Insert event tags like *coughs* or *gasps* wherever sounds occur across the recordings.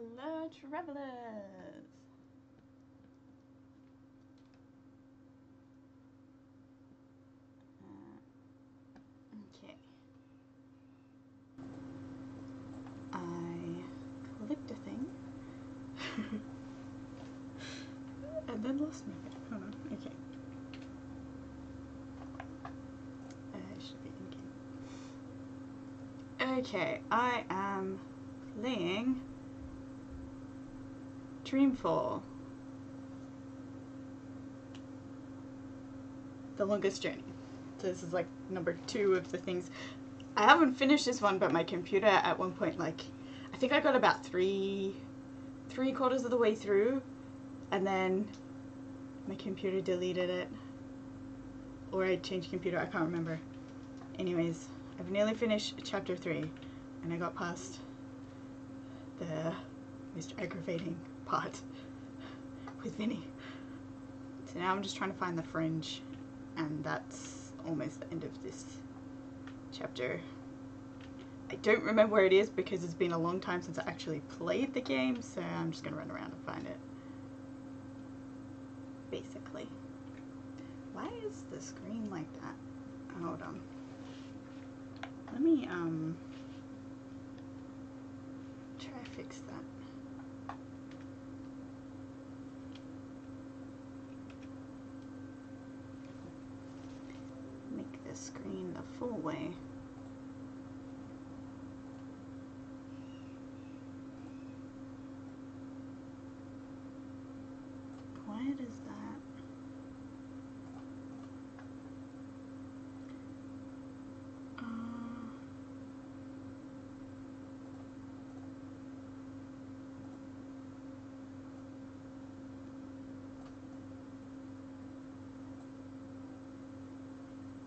Hello, travelers! Uh, okay. I clicked a thing. *laughs* and then lost my Hold on. Okay. I should be in game. Okay, I am playing Dreamfall. The longest journey. So this is like number two of the things. I haven't finished this one, but my computer at one point, like, I think I got about three, three quarters of the way through, and then my computer deleted it. Or I changed computer, I can't remember. Anyways, I've nearly finished chapter three, and I got past the most aggravating part with Vinny. So now I'm just trying to find the fringe, and that's almost the end of this chapter. I don't remember where it is because it's been a long time since I actually played the game, so I'm just gonna run around and find it. Basically. Why is the screen like that? Hold on. Let me, um, try to fix that. The screen the full way. Why does that?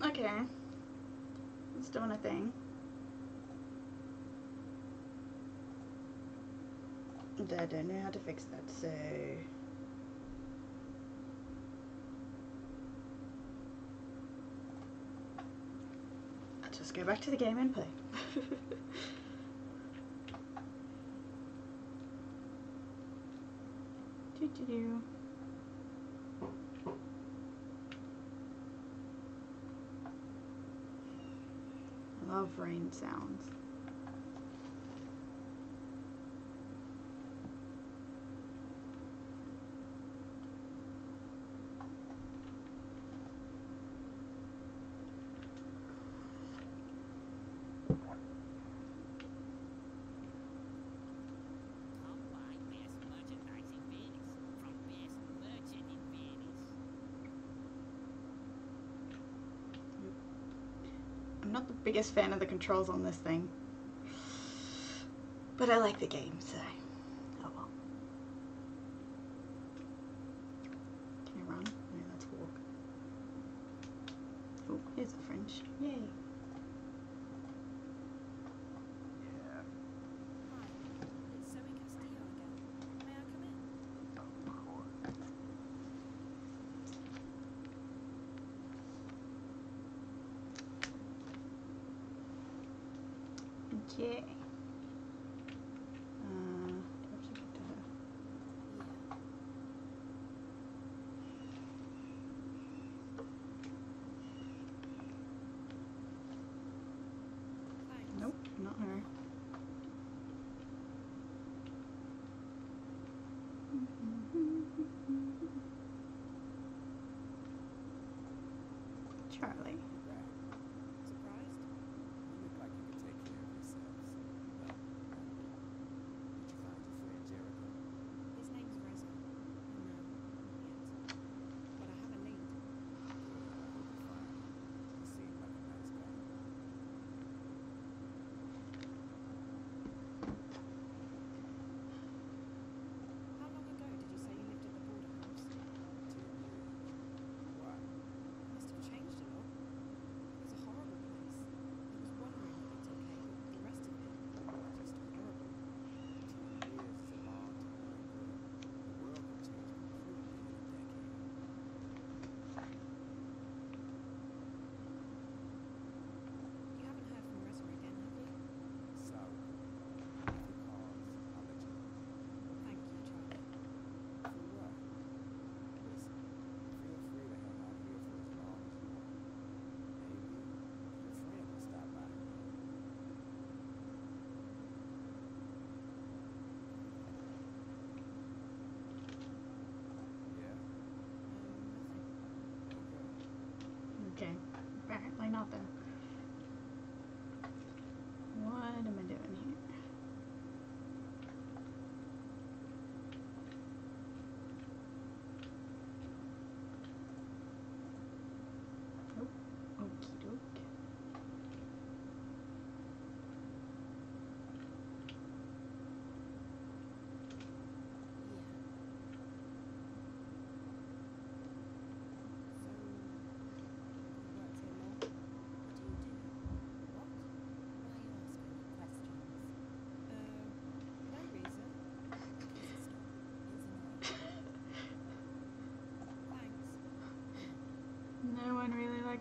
Uh, okay. It's doing a thing. I don't know how to fix that, so... I'll just go back to the game and play. do do do. I love rain sounds. Come buy best merchandise in Venice from best merchant in Venice. I'm not the biggest fan of the controls on this thing. But I like the game, so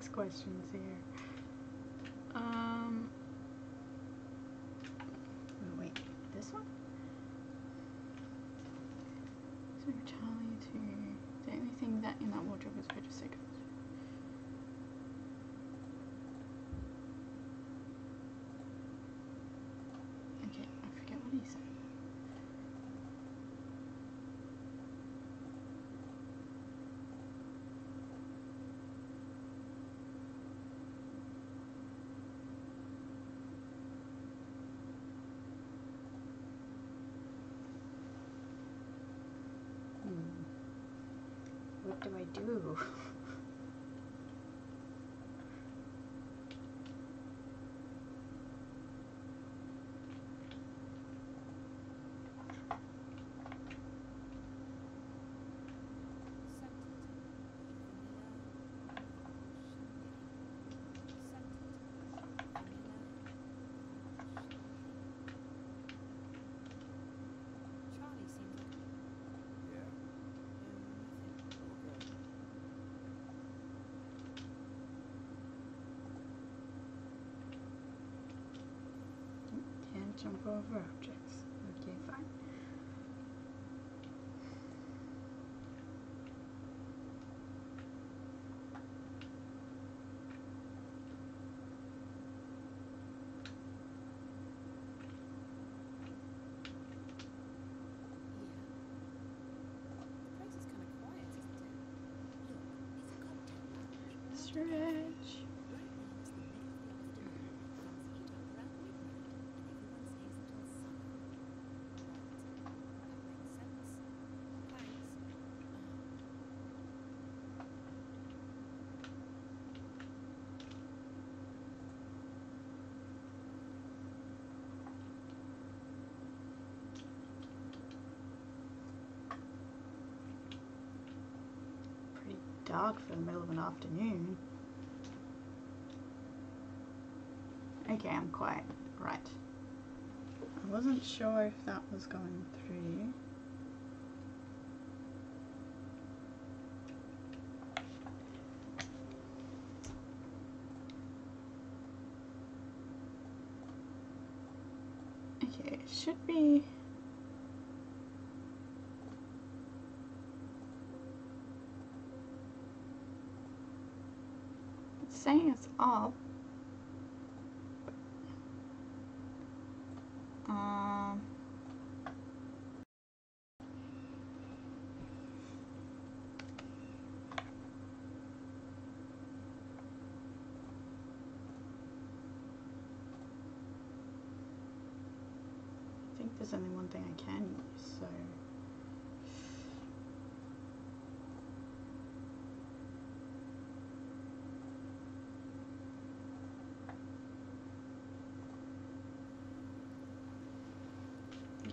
likes questions here. Um. oh, Wait, this one? So Charlie to the only thing that in that wardrobe is purchase cigarettes. Okay, I forget what he said. Hmm. What do I do? Over objects. Okay, fine. The place is kind of quiet, isn't it? Look, it's a cocktail lounge. Stretch. Right now is the middle of the afternoon. Things heat up around midnight, and everyone stays until summer. That makes sense. Thanks. Pretty dark for the middle of an afternoon. Okay, I'm quiet. Right. I wasn't sure if that was going through. Okay, it should be. It's saying it's up. Um. I think there's only one thing I can use, so.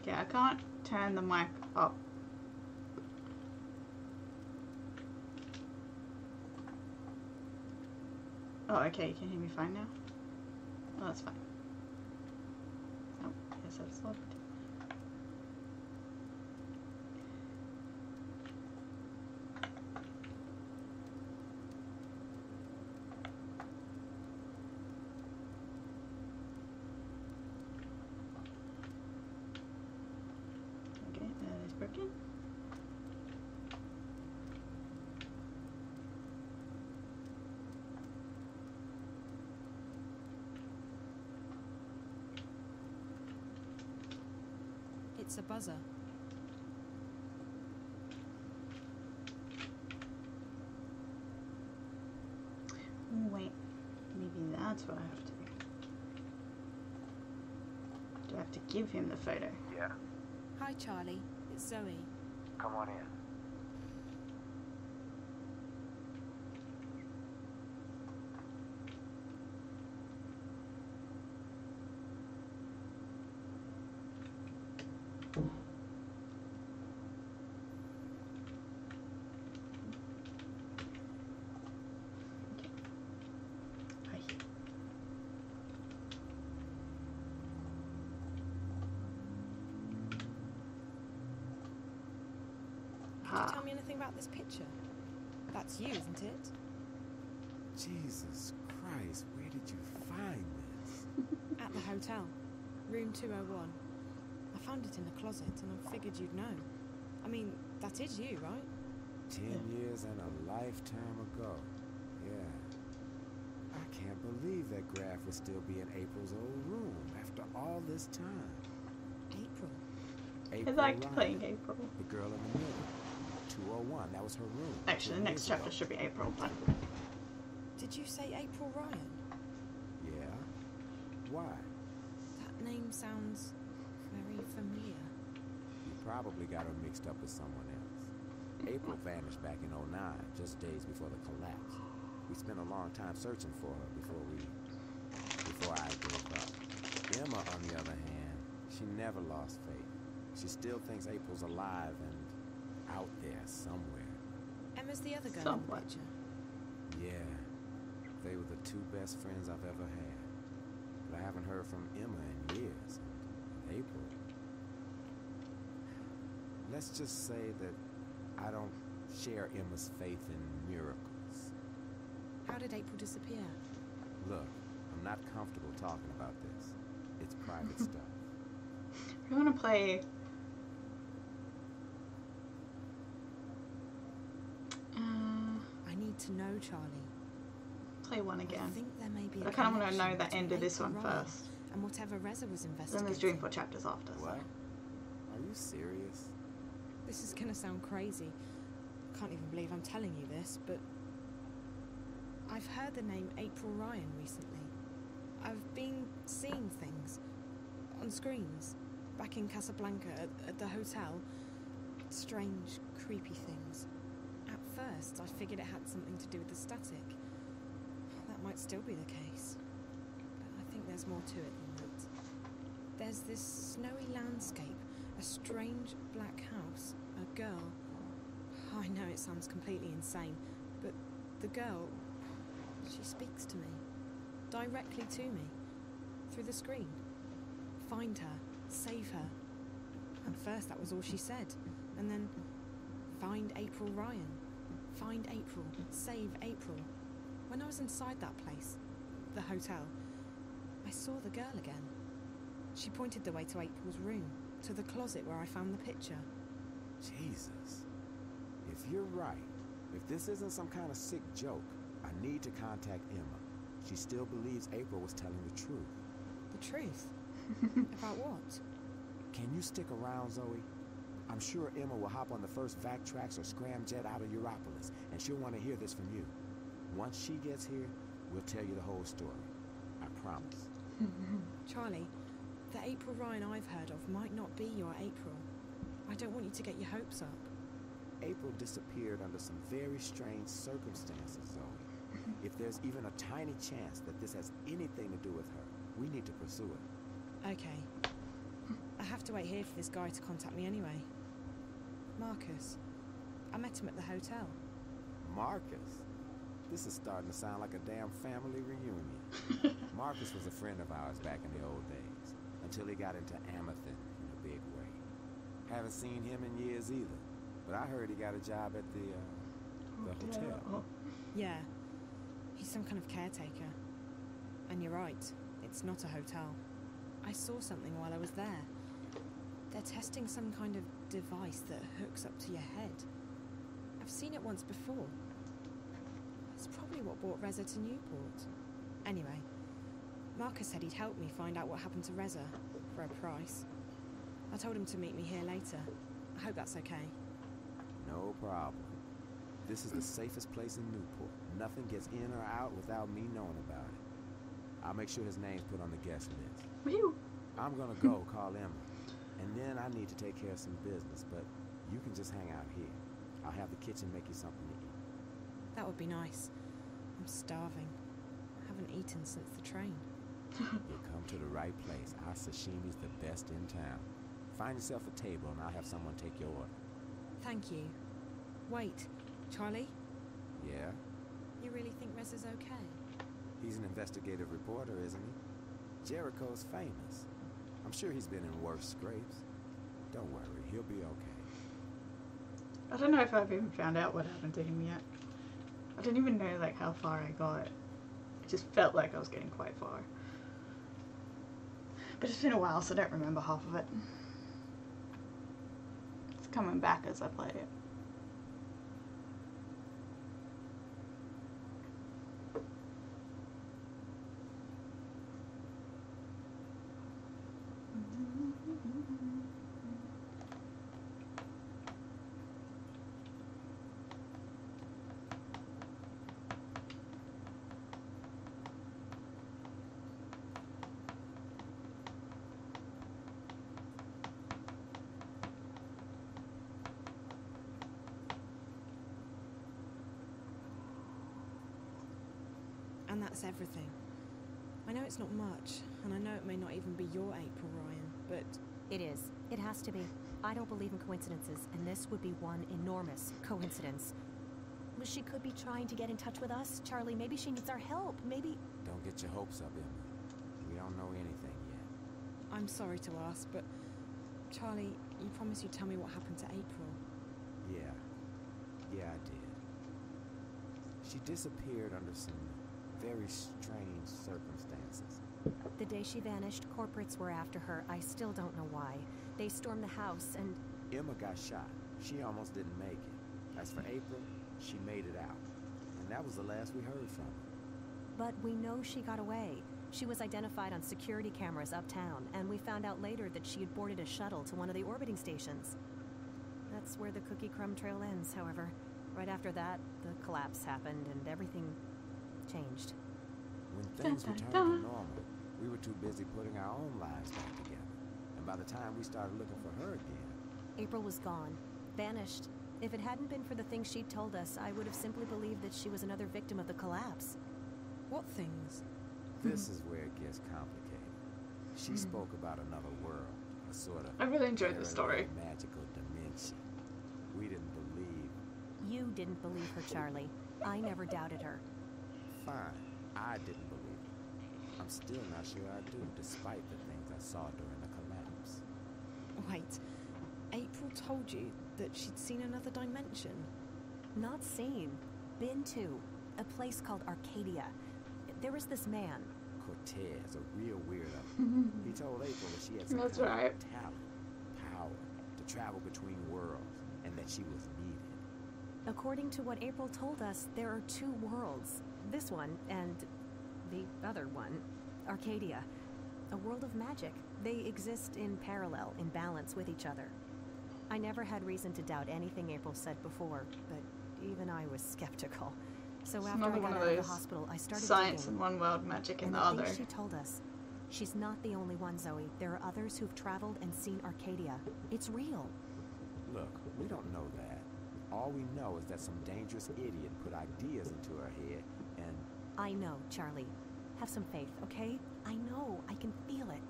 Okay, I can't turn the mic up. Oh, okay, you can hear me fine now? Oh, that's fine. Oh, yes, that's locked. Okay, that is broken. It's a buzzer. Oh, wait, maybe That's what I have to do. Do I have to give him the photo? Yeah, Hi, Charlie. It's Zoe. come on in. About this picture? That's you, isn't it? Jesus Christ, where did you find this? *laughs* At the hotel, room 201. I found it in the closet and I figured you'd know. I mean, that is you, right? Ten years and a lifetime ago. Yeah. I can't believe that graph would still be in April's old room after all this time. April. I April liked Ryan, playing April. The girl in the middle. 201, that was her room. Actually, the next chapter should be April, but Did you say April Ryan? Yeah? Why? That name sounds very familiar. You probably got her mixed up with someone else. April *laughs* vanished back in 09, just days before the collapse. We spent a long time searching for her before we. before I gave up. Emma, on the other hand, she never lost faith. She still thinks April's alive and out there somewhere. Emma's the other girl Somewhat. in the picture. Yeah, they were the two best friends I've ever had. But I haven't heard from Emma in years. And April. Let's just say that I don't share Emma's faith in miracles. How did April disappear? Look, I'm not comfortable talking about this. It's private *laughs* stuff. we want to play. To know, Charlie. play one I again. think there may be. I a kind of want to know the end of this April one Ryan first. And whatever Reza was investigating. Then investigating. there's Dreamfall chapters after. So. What? Are you serious? This is gonna sound crazy. I can't even believe I'm telling you this, but I've heard the name April Ryan recently. I've been seeing things on screens back in Casablanca at, at the hotel. Strange, creepy things. First, I figured it had something to do with the static. That might still be the case. But I think there's more to it than that. There's this snowy landscape, a strange black house, a girl. I know it sounds completely insane, but the girl, she speaks to me. Directly to me. Through the screen. Find her. Save her. At first, that was all she said. And then, find April Ryan. Find April. Save April. When I was inside that place, the hotel, I saw the girl again. She pointed the way to April's room, to the closet where I found the picture. Jesus. If you're right, if this isn't some kind of sick joke, I need to contact Emma. She still believes April was telling the truth. The truth? *laughs* About what? Can you stick around, Zoe? I'm sure Emma will hop on the first Vactrax or scramjet out of Europolis, and she'll want to hear this from you. Once she gets here, we'll tell you the whole story. I promise. *laughs* Charlie, the April Ryan I've heard of might not be your April. I don't want you to get your hopes up. April disappeared under some very strange circumstances, Zoe. *laughs* If there's even a tiny chance that this has anything to do with her, we need to pursue it. Okay. I have to wait here for this guy to contact me anyway. Marcus. I met him at the hotel. Marcus? This is starting to sound like a damn family reunion. *laughs* Marcus was a friend of ours back in the old days, until he got into Amethyst in a big way. Haven't seen him in years either, but I heard he got a job at the, uh, the hotel. Yeah. He's some kind of caretaker. And you're right, it's not a hotel. I saw something while I was there. They're testing some kind of device that hooks up to your head. I've seen it once before. It's probably what brought Reza to Newport. Anyway, Marcus said he'd help me find out what happened to Reza for a price. I told him to meet me here later. I hope that's okay. No problem. This is the safest place in Newport. Nothing gets in or out without me knowing about it. I'll make sure his name's put on the guest list. Whew. I'm gonna go call Emma, and then I need to take care of some business. But you can just hang out here. I'll have the kitchen make you something to eat. That would be nice. I'm starving. I haven't eaten since the train. *laughs* You come to the right place. Our sashimi's the best in town. Find yourself a table, and I'll have someone take your order. Thank you. Wait, Charlie, Yeah, you really think Rez is okay? he's an investigative reporter, isn't he? Jericho's famous. I'm sure he's been in worse scrapes. Don't worry, he'll be okay. I don't know if I've even found out what happened to him yet. I don't even know like how far I got. It just felt like I was getting quite far. But it's been a while, so I don't remember half of it. It's coming back as I play it. That's everything. I know it's not much, and I know it may not even be your April, Ryan, but It is. It has to be. I don't believe in coincidences, and this would be one enormous coincidence. Well, She could be trying to get in touch with us. Charlie, maybe she needs our help. Maybe. Don't get your hopes up, Emma. We don't know anything yet. I'm sorry to ask, but Charlie, you promised you'd tell me what happened to April. Yeah. Yeah, I did. She disappeared under some very strange circumstances. The day she vanished, corporates were after her. I still don't know why. They stormed the house, and Emma got shot. She almost didn't make it. As for April, she made it out. And that was the last we heard from her. but we know she got away. She was identified on security cameras uptown, and we found out later that she had boarded a shuttle to one of the orbiting stations. That's where the cookie crumb trail ends, however. Right after that, the collapse happened and everything changed. When things dun, returned to normal, we were too busy putting our own lives back together. And by the time we started looking for her again, April was gone, vanished. If it hadn't been for the things she'd told us, I would have simply believed that she was another victim of the collapse. What things? this is where it gets complicated. She hmm. spoke about another world, a sort of I really enjoyed the story. magical dimension. We didn't believe. You didn't believe her, Charlie. I never doubted her. Fine, I didn't believe it. I'm still not sure I do, despite the things I saw during the collapse. Wait, April told you that she'd seen another dimension. Not seen. Been to. A place called Arcadia. There was this man. Cortez, a real weirdo. *laughs* he told April that she had some That's of right. talent, power to travel between worlds, and that she was needed. According to what April told us, there are two worlds. This one and the other one, Arcadia. A world of magic. They exist in parallel, in balance with each other. I never had reason to doubt anything April said before, but even I was skeptical. So after another I one got of out of the hospital, I started Science digging. in one world, magic in and the the other. she told us. She's not the only one, Zoe. There are others who've traveled and seen Arcadia. It's real. Look, we don't know that. All we know is that some dangerous idiot put ideas into her head, and I know, Charlie. Have some faith, okay? I know. I can feel it.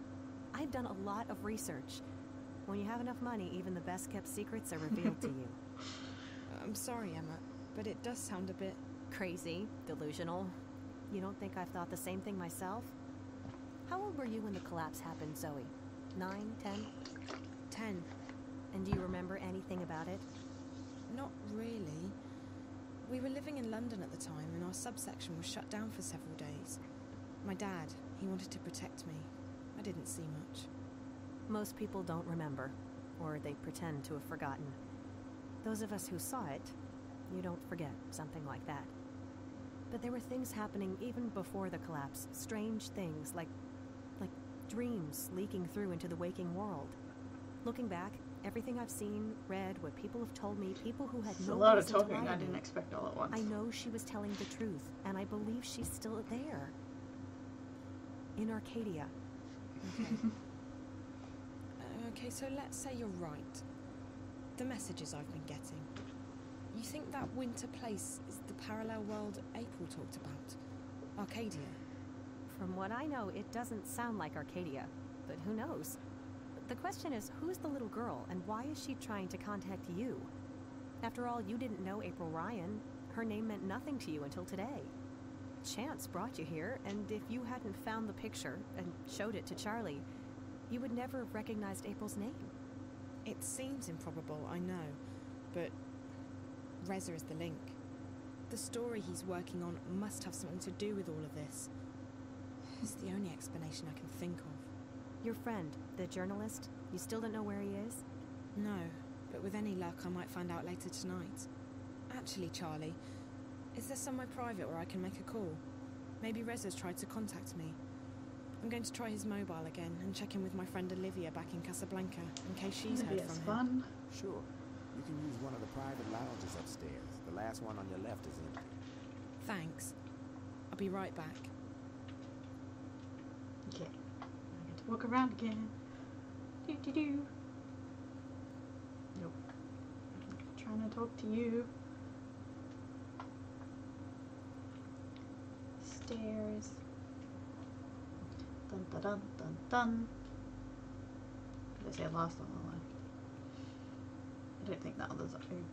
I've done a lot of research. When you have enough money, even the best kept secrets are revealed to you. *laughs* I'm sorry, Emma, but it does sound a bit. Crazy, delusional. You don't think I've thought the same thing myself? How old were you when the collapse happened, Zoe? Nine, ten? Ten. And do you remember anything about it? Not really. We were living in London at the time, and our subsection was shut down for several days. My dad, he wanted to protect me. I didn't see much. Most people don't remember, or they pretend to have forgotten. Those of us who saw it, you don't forget something like that. But there were things happening even before the collapse, strange things like like dreams leaking through into the waking world. Looking back, everything I've seen, read, what people have told me, people who had It's no a lot of reason to talking lie I didn't expect all at once. I know she was telling the truth, and I believe she's still there. in Arcadia. Okay. *laughs* Okay, so let's say you're right. The messages I've been getting. You think that winter place is the parallel world April talked about? Arcadia? From what I know, it doesn't sound like Arcadia, but who knows? The question is who's the little girl and why is she trying to contact you? After all, you didn't know April Ryan. Her name meant nothing to you until today. Chance brought you here, and if you hadn't found the picture and showed it to Charlie, you would never have recognized April's name. It seems improbable, I know, but Reza is the link. The story he's working on must have something to do with all of this. It's the only explanation I can think of. Your friend, the journalist, you still don't know where he is? No, but with any luck, I might find out later tonight. Actually, Charlie, is there somewhere private where I can make a call? Maybe Reza's tried to contact me. I'm going to try his mobile again and check in with my friend Olivia back in Casablanca in case she's Maybe heard it's from him. fun. Sure. You can use one of the private lounges upstairs. The last one on your left is empty. Thanks. I'll be right back. Okay. I walk around again. Do do do. Nope. trying to talk to you. Stairs. Dun dun dun dun dun. Did I say last on the line? I don't think others are open.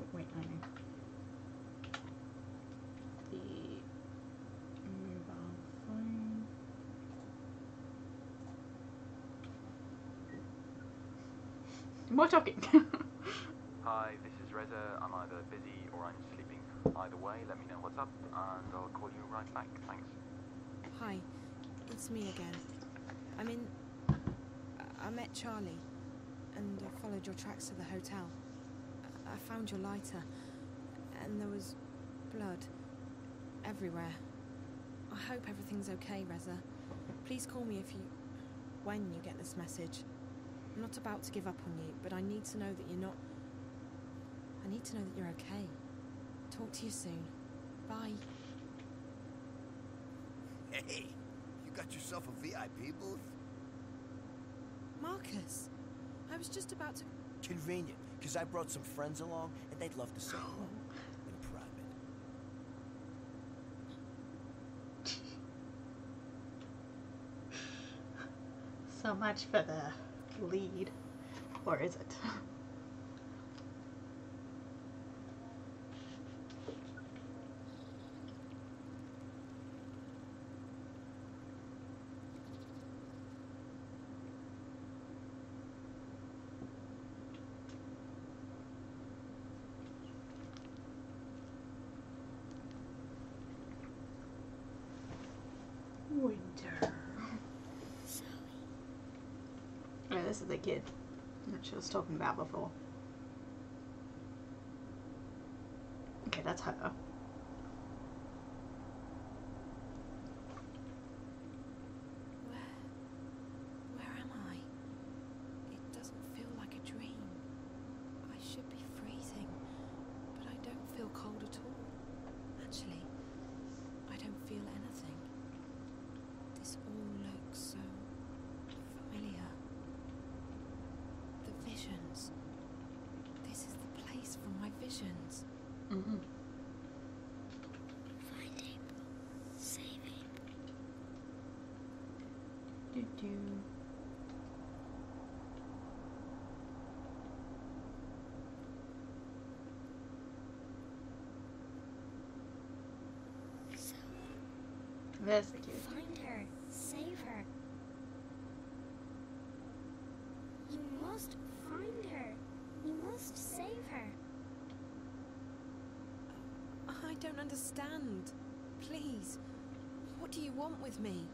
Oh, wait, I know. The mobile phone. More talking. *laughs* Hi, this is Reza. I'm either busy or I'm sleeping. Either way, let me know what's up, and I'll call you right back. Thanks. Hi, it's me again. I mean, I met Charlie and I followed your tracks to the hotel. I I found your lighter and there was blood everywhere. I hope everything's okay, Reza. Please call me if you. when you get this message. I'm not about to give up on you, but I need to know that you're not. I need to know that you're okay. Talk to you soon. Bye. Hey, you got yourself a VIP booth? Marcus, I was just about to. Convenient, because I brought some friends along and they'd love to say hello oh. in private. so much for the lead. Or is it? *laughs* Winter. Oh, this is the kid that she was talking about before. Okay, that's her. Where. Where am I? It doesn't feel like a dream. I should be freezing, but I don't feel cold at all. Actually, I don't feel anything. This all looks so familiar. The visions. This is the place from my visions. Mm-hmm. Find April. Save April. Do do. So, There's the kid. find her. Save her. You must find her. You must save her. I don't understand. Please, what do you want with me?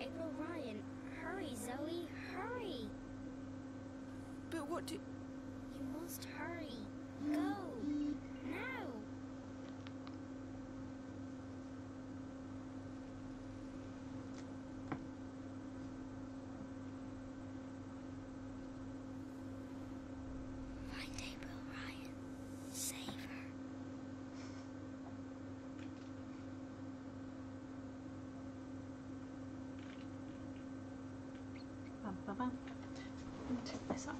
April Ryan. Hurry, Zoe. Hurry. But what do. You must hurry. Go. Now. Let me take this off.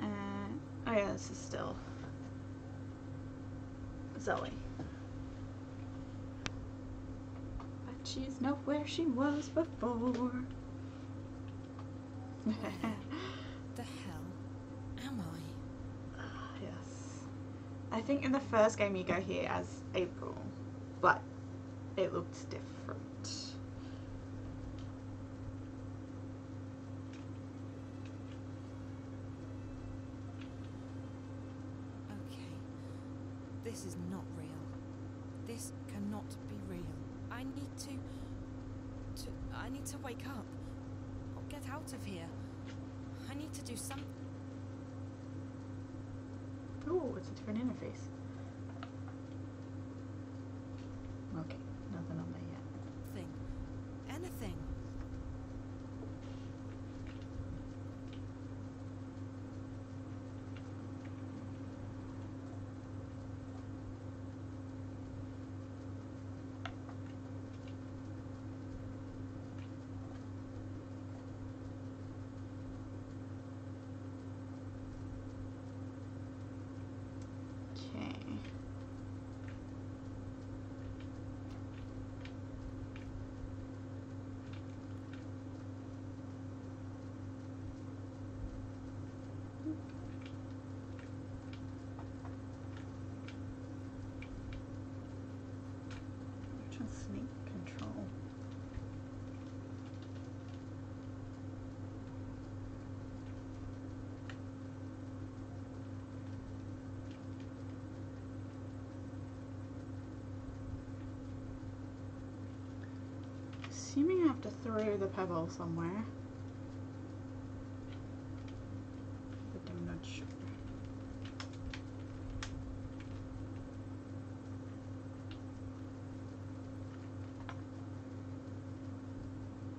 Uh, oh yeah, this is still Zoe. But she's not where she was before. The hell am I? Ah, yes. I think in the first game you go here as April, but it looks different. Okay. This is not real. This cannot be real. I need to. to. I need to wake up. Or get out of here. I need to do something. Oh, it's a different interface. Okay, nothing on there yet. Anything. Okay. Which one's snake control? Assuming I have to throw the pebble somewhere. But I'm not sure.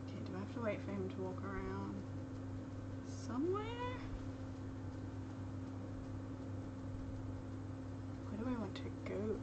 Okay, do I have to wait for him to walk around somewhere? Where do I want to go?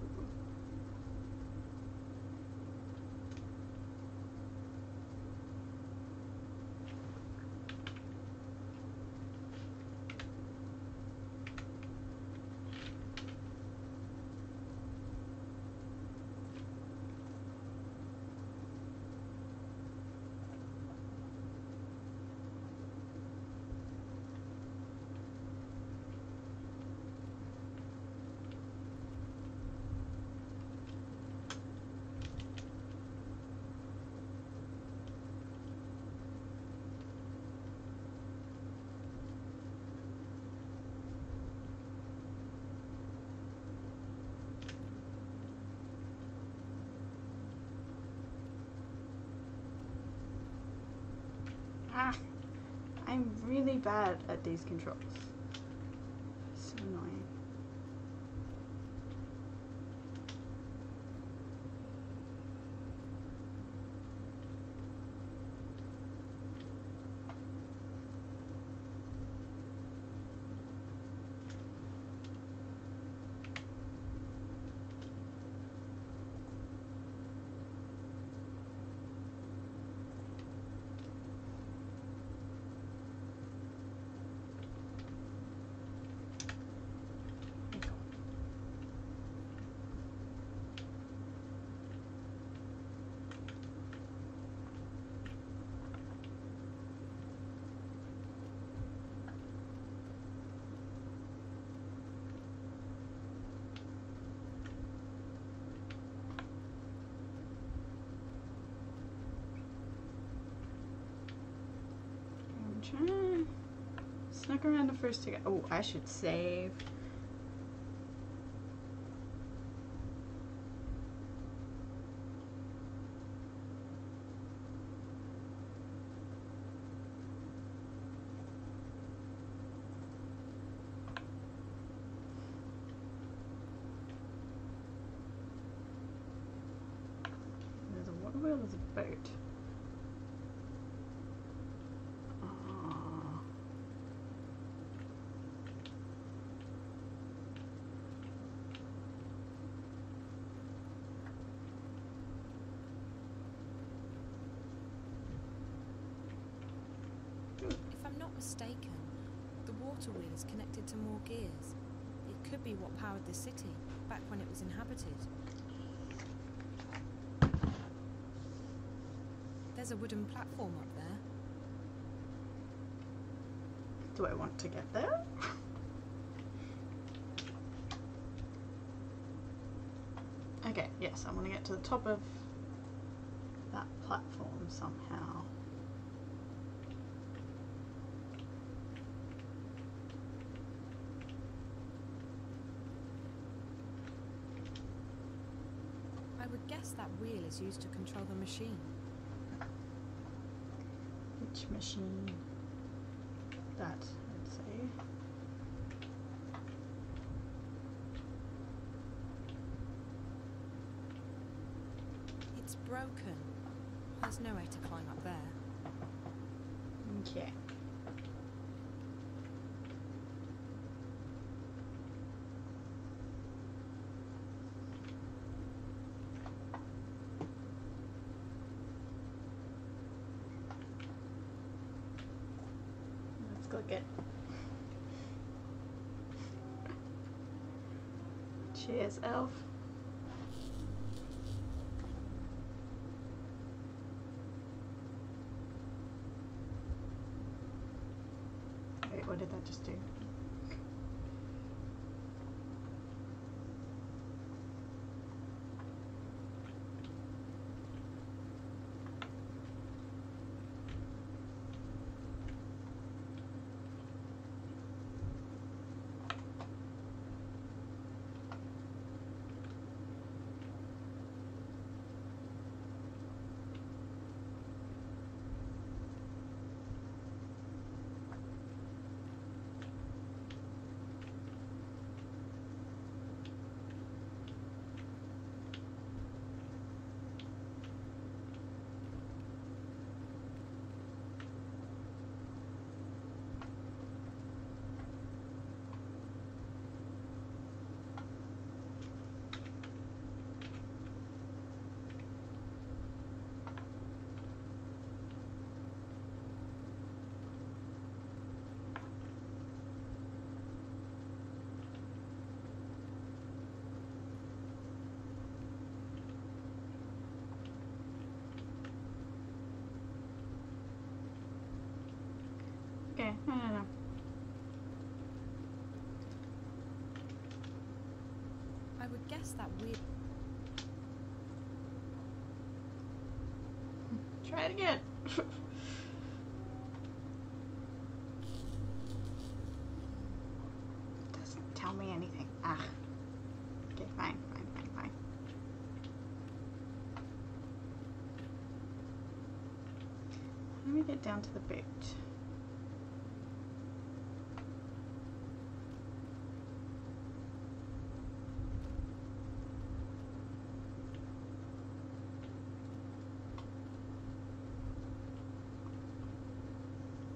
Ah, I'm really bad at these controls. So annoying. I'm trying to snuck around the first to get. Oh, I should save. There's a water wheel, there's a boat. Um, mistaken, the water wheel is It could be what powered the city back when it was inhabited. There's a wooden platform up there. Do I want to get there? okay, yes, I want to get to the top of that platform somehow. I would guess that wheel is used to control the machine. Which machine? That, I'd say. It's broken. There's no way to climb up there. Okay. Let's go get. Cheers, elf. Wait, what did that just do? Okay, no, no, no. I would guess that wheel. Try it again. Doesn't tell me anything. Ah. Okay, fine, fine, fine, fine. Let me get down to the boot.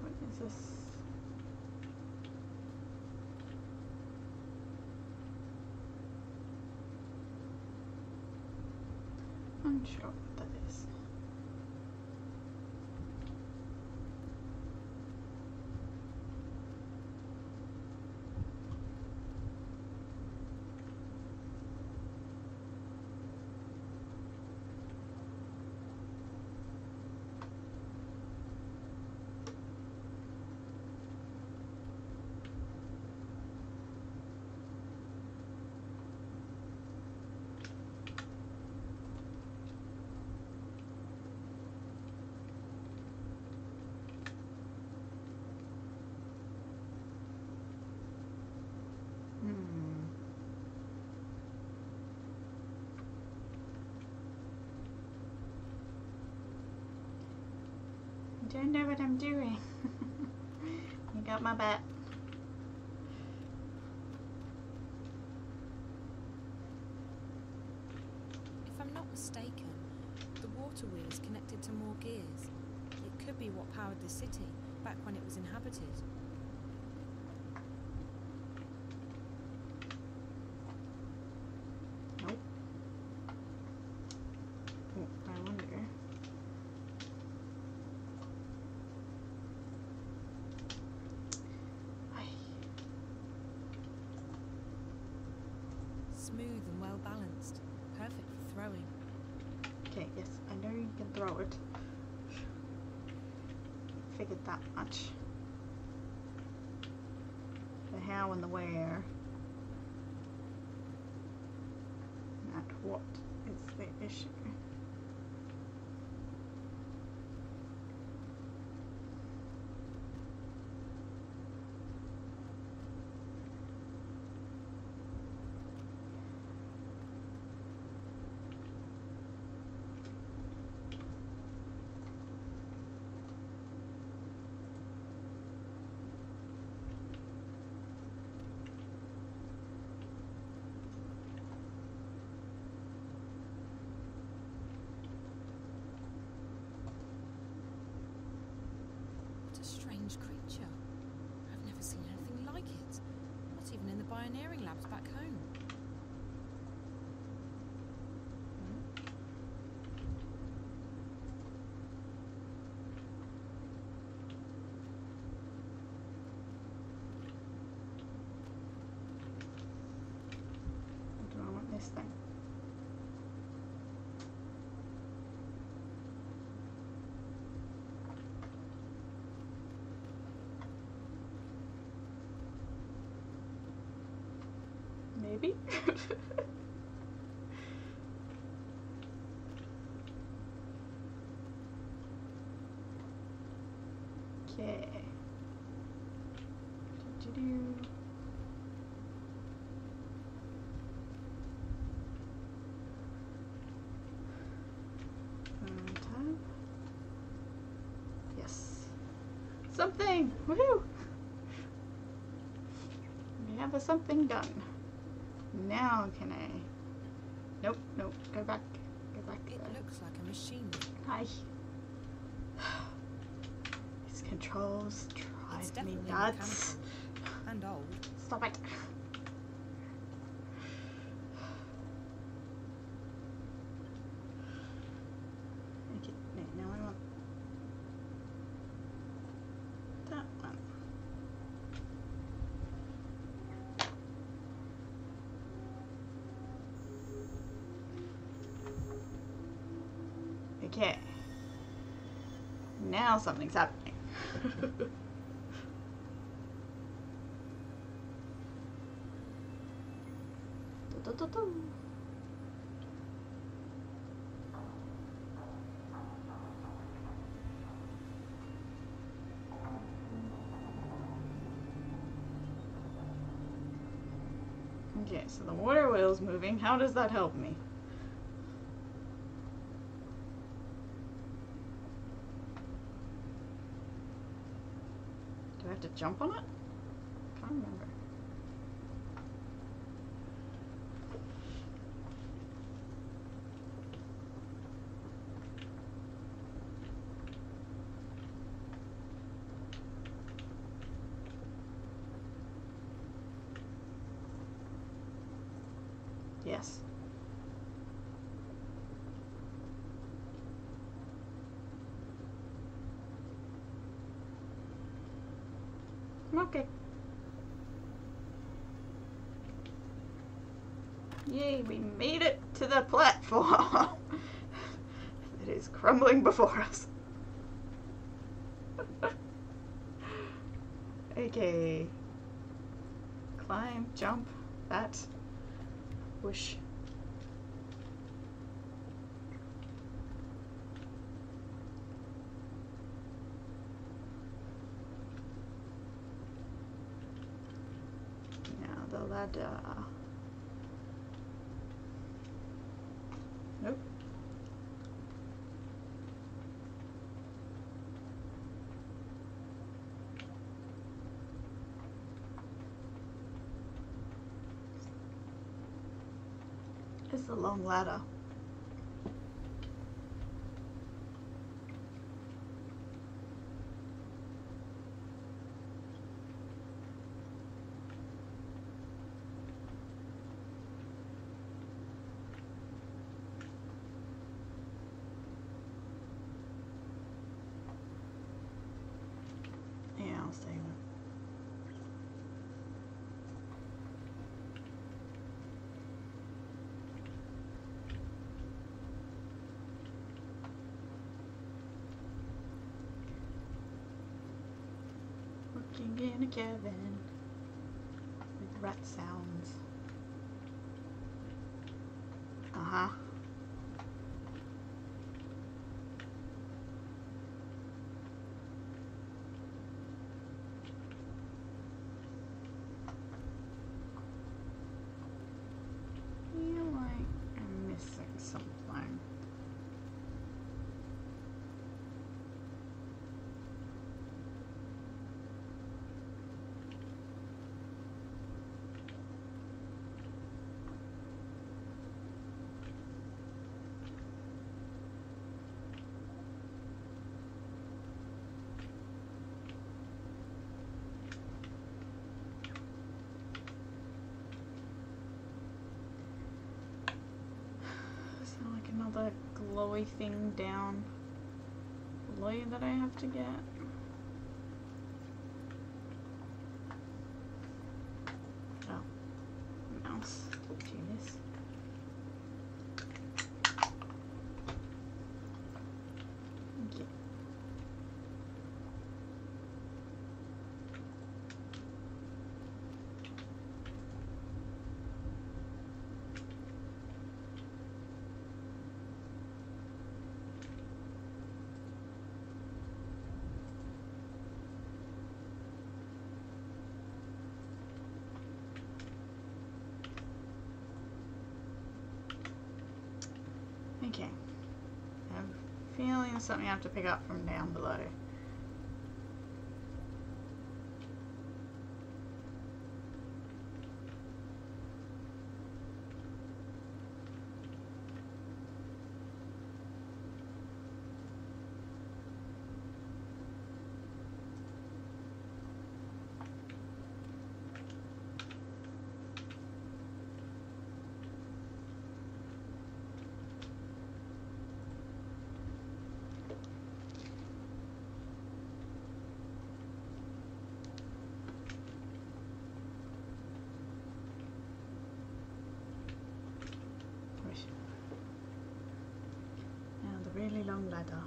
What is this? Unsure what that is. Hmm. I don't know what I'm doing. *laughs* you got my back. If I'm not mistaken, the water wheel is connected to more gears. It could be what powered the city back when it was inhabited. Nope. Oh, I wonder. Smooth and well balanced. Perfect for throwing. Okay, yes, I know you can throw it. Figured that much. The how and the where. Not what is the issue. What a strange creature. I've never seen anything like it. Not even in the pioneering labs back home. What do I want this thing? Maybe? *laughs* Okay. Um. Yes. Something! Woohoo! We have a something done. Now can I? Nope, nope. Go back. Go back. It there. looks like a machine. Hi. *sighs* These controls drive me nuts. And old. Stop it. Okay, wait, now I want that one. Okay. Now something's happening. *laughs* Okay, so the water wheel's moving. How does that help me? Have to jump on it? I Can't remember. Yes. Okay. Yay, we made it to the platform. *laughs* it is crumbling before us. okay. Climb, jump, that. Whoosh. Now the ladder. Nope. It's a long ladder. Yeah, I'll stay with. in a cabin with rat sounds. Uh huh. feel like I'm missing something. Is another glowy thing down below that I have to get? Oh, mouse. Genius. Okay. Okay. I have a feeling something I have to pick up from down below. Wish. Now the really long ladder.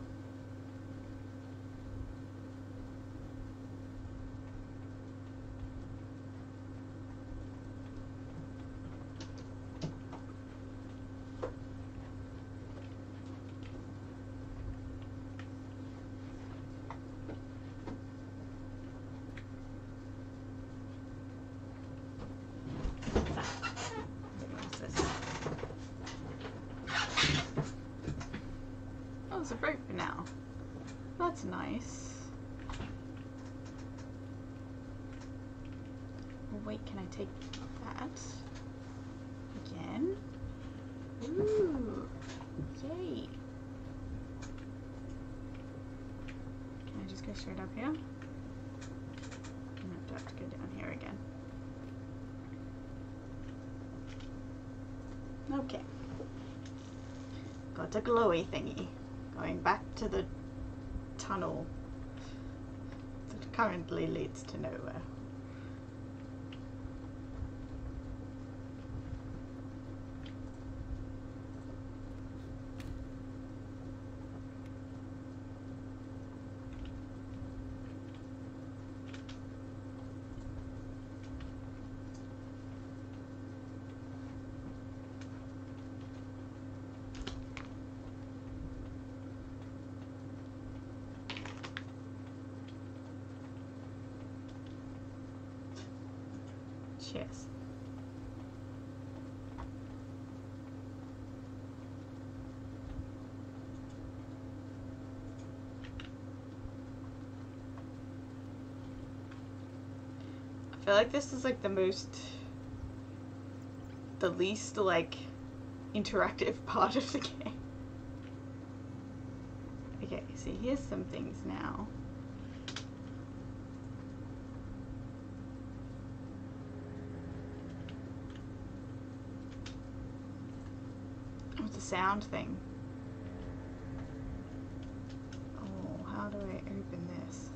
What's this? It's a rope now. That's nice. Wait, can I take that? Again? Ooh. Yay. Can I just go straight up here? I have to go down here again? Okay. Got a glowy thingy. To the tunnel that currently leads to nowhere. Cheers. I feel like this is like the most, the least like interactive *laughs* part of the game. Okay, so here's some things now. Oh, it's a sound thing. Oh, how do I open this?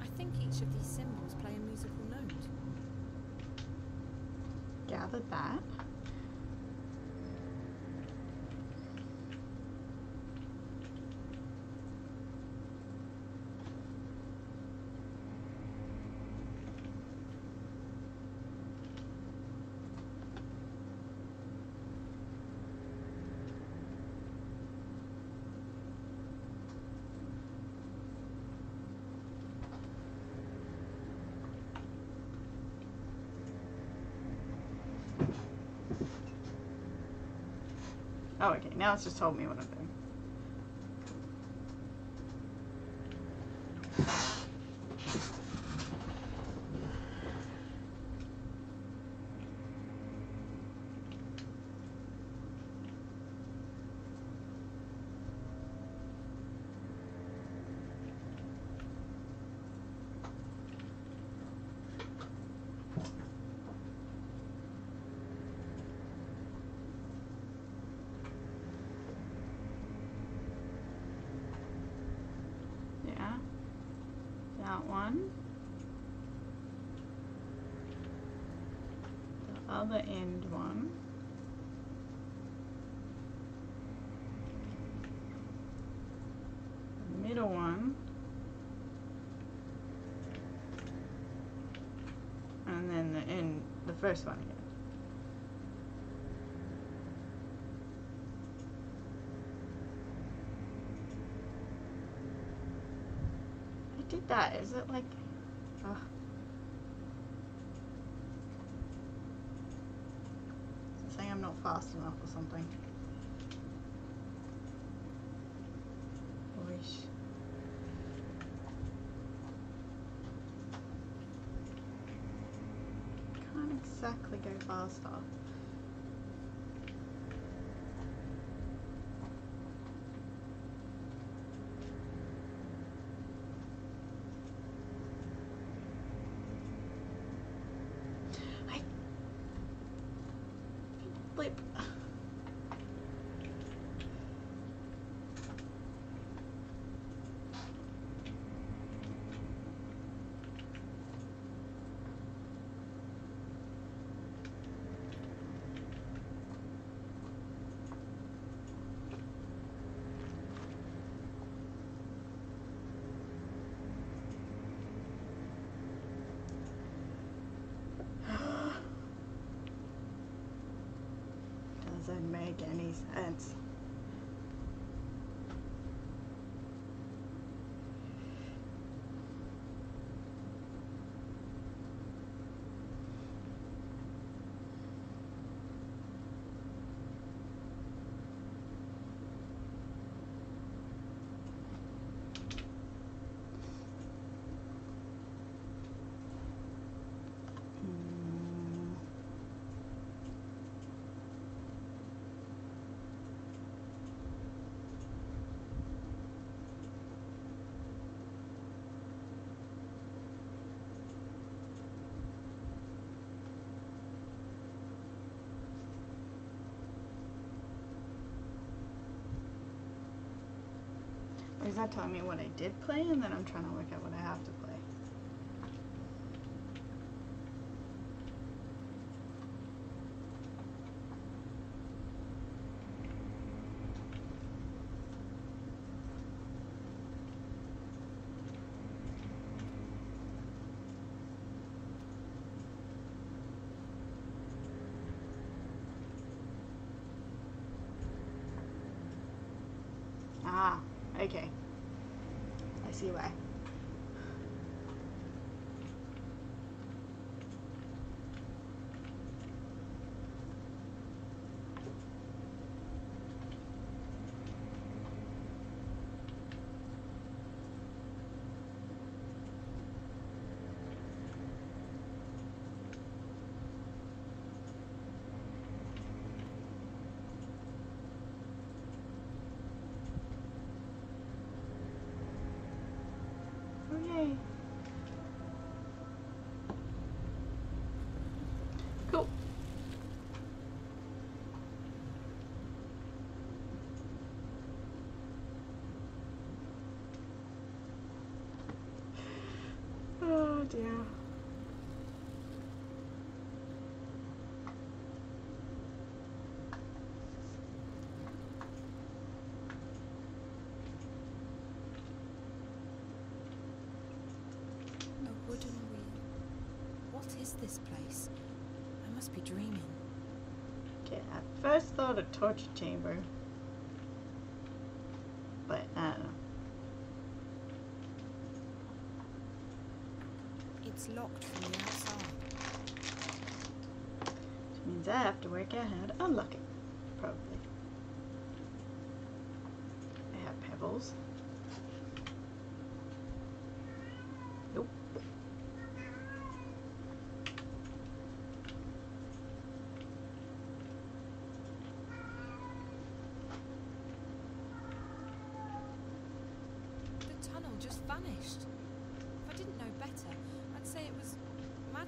I think each of these symbols play a musical note. Gathered that. Oh, okay. Now it's just told me what I'm doing. Yeah. That one. The other end one. The middle one. And then the end, the first one again. I did that. Is it like. Ugh. Is saying I'm not fast enough or something? Wish. Can't exactly go faster. I blip. Doesn't make Is that telling me what I did play and then I'm trying to work out A wooden wheel. What is this place? I must be dreaming. Okay, at first thought a torture chamber. But I don't know. It's locked from the outside. Which means I have to work out how to unlock it. Probably. I have pebbles. Nope. The tunnel just vanished. If I didn't know better, I'd say it was magic. Right, Not doing what I'm asking you to, mouse.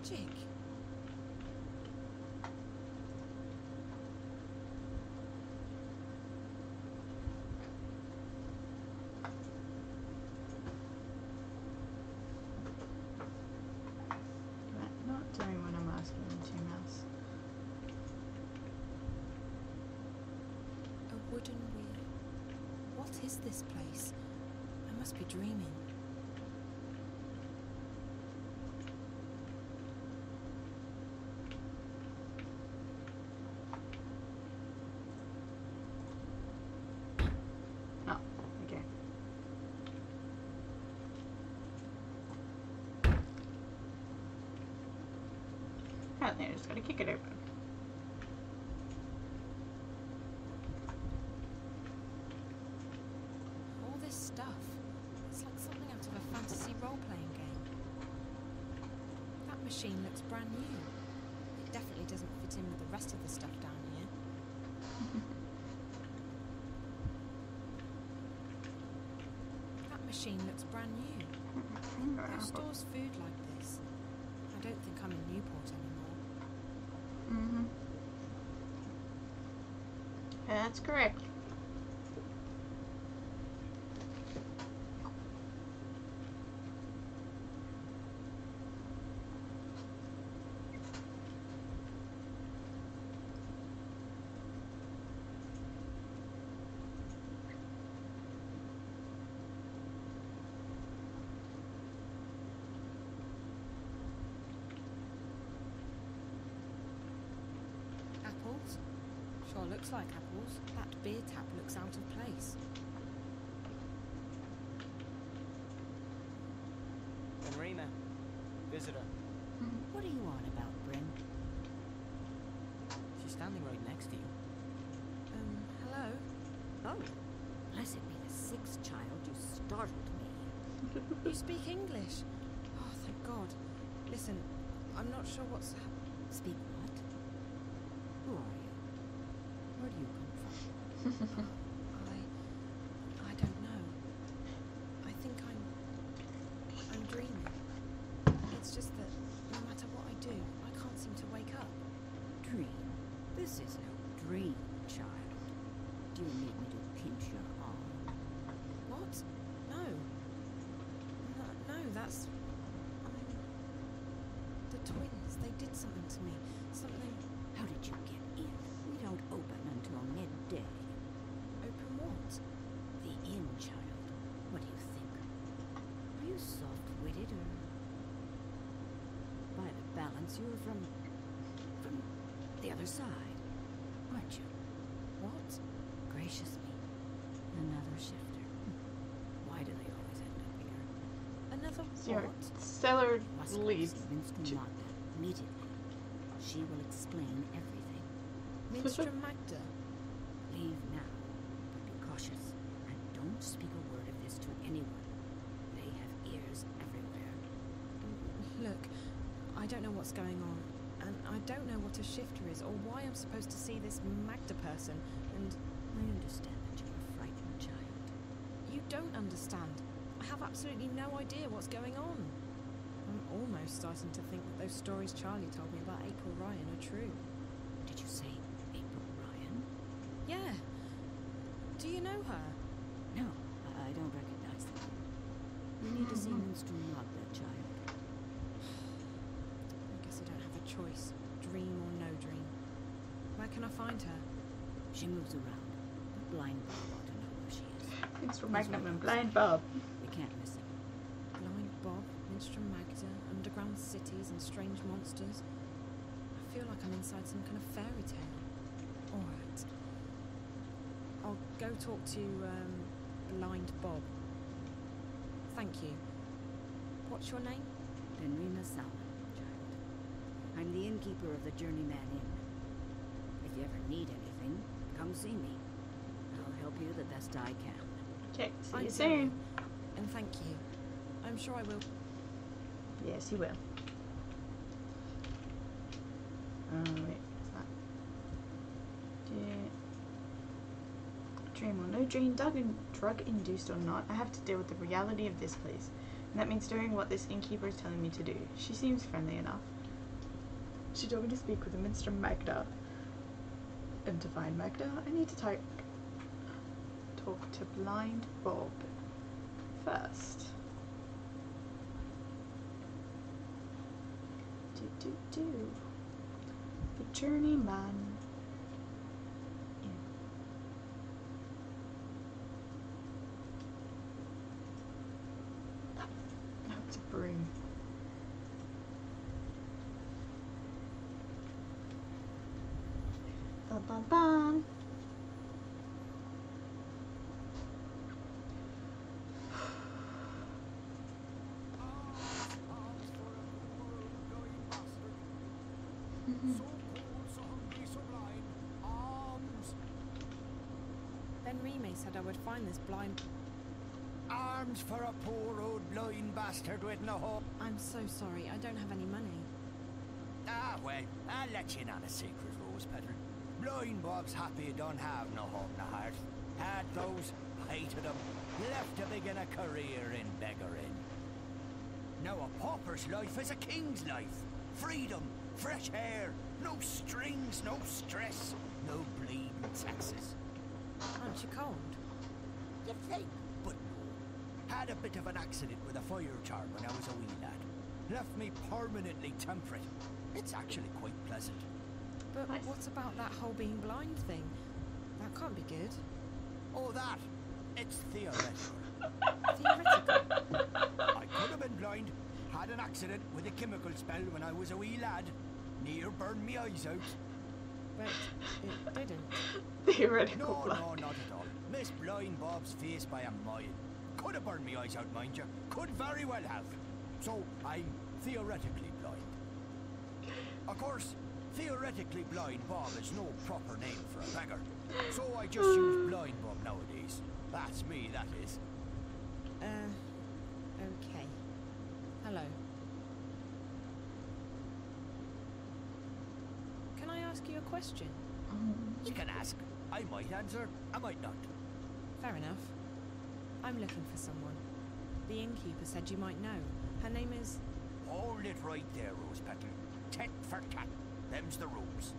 A wooden wheel. What is this place? I must be dreaming. Oh, okay. Apparently I just gotta kick it open. All this stuff. It's like something out of a fantasy role playing game. That machine looks brand new. It definitely doesn't fit in with the rest of the stuff down here. *laughs* that machine looks brand new. *laughs* Who stores food like this? I don't think I'm in Newport anymore. Mm-hmm. That's correct. Apples? Sure looks like apples. That beer tap looks out of place. Benrima, visitor. What are you on about, Bryn? She's standing right next to you. Um, hello? Oh, blessed be the sixth child. You startled me. You speak English? Oh, thank God. Listen, I'm not sure what's. happening. Speak what? Who are you? Where do you come from? *laughs* I. I don't know. I think I'm. I'm dreaming. It's just that no matter what I do, I can't seem to wake up. Dream. This is no dream, child. Do you need me to pinch your arm? What? No. No, no that's. I'm. The twins, they me. Something. How did you get in? We don't open until midday. Open what? The inn, child. What do you think? Are you soft-witted or... By the balance, you're from... from the other side, aren't you? What? Gracious me. Another shifter. *laughs* Why do they always end up here? Another Your what? cellar Must go leads. to- immediately. She will explain everything. Minstrum *laughs* Magda. Leave now, but be cautious and don't speak a word of this to anyone. They have ears everywhere. Look, I don't know what's going on, and I don't know what a shifter is or why I'm supposed to see this Magda person, and I understand that you are a frightened, child. you don't understand. I have absolutely no idea what's going on. I'm almost starting to think that those stories Charlie told me about April Ryan are true. Did you say April Ryan? Yeah. Do you know her? No, I I don't recognize her. You need to see hmm. Minstrum Magda, child. I guess I don't have a choice, dream or no dream. Where can I find her? She moves around. but Blind Bob ought to know where she is. Minstrel Magnum and Blind Bob. You can't miss him. Blind Bob, Minstrum Magda, underground cities and strange monsters. I feel like I'm inside some kind of fairy tale. Alright. I'll go talk to um, Blind Bob. Thank you. What's your name? Benrime Salmon, child. I'm the innkeeper of the Journeyman Inn. If you ever need anything, come see me. I'll help you the best I can. Okay, see I'm you sorry. soon. And thank you. I'm sure I will. Yes, you will. Oh, wait, what's that? Yeah. Dream drug, in, drug induced or not, I have to deal with the reality of this place. And that means doing what this innkeeper is telling me to do. She seems friendly enough. She told me to speak with the Minstrum Magda. And to find Magda, I need to talk, talk to Blind Bob first. Do do do. The journeyman. Inn. No, it's a broom. Bum bum bum. Ben Rime said I would find this blind. Arms for a poor old blind bastard with no hope. I'm so sorry. I don't have any money. Ah, well, I'll let you in on a secret, Rose Petal. Blind Bob's happy he don't have no home in the heart. Had those, hated them, left to begin a career in begging. Now a pauper's life is a king's life. Freedom, fresh air, no strings, no stress, no bleeding taxes. Aren't you cold? You think? But no. I had a bit of an accident with a fire charm when I was a wee lad. Left me permanently temperate. It's actually quite pleasant. But Nice. what about that whole being blind thing? That can't be good. Oh, that. It's theoretical. Theoretical. I could have been blind. Had an accident with a chemical spell when I was a wee lad. Near burned me eyes out. but it didn't. Theoretical No, blood. no, not at all. Miss Blind Bob's face by a mile. Could have burned me eyes out, mind you. Could very well have. So I'm theoretically blind. Of course, theoretically blind Bob is no proper name for a beggar. So I just use *sighs* Blind Bob nowadays. That's me, that is. Uh, okay. Hello. Can I ask you a question? You can ask. I might answer, I might not. Fair enough. I'm looking for someone. The innkeeper said you might know. Her name is. Hold it right there, Rose Petal. Tit for tat. Them's the rules.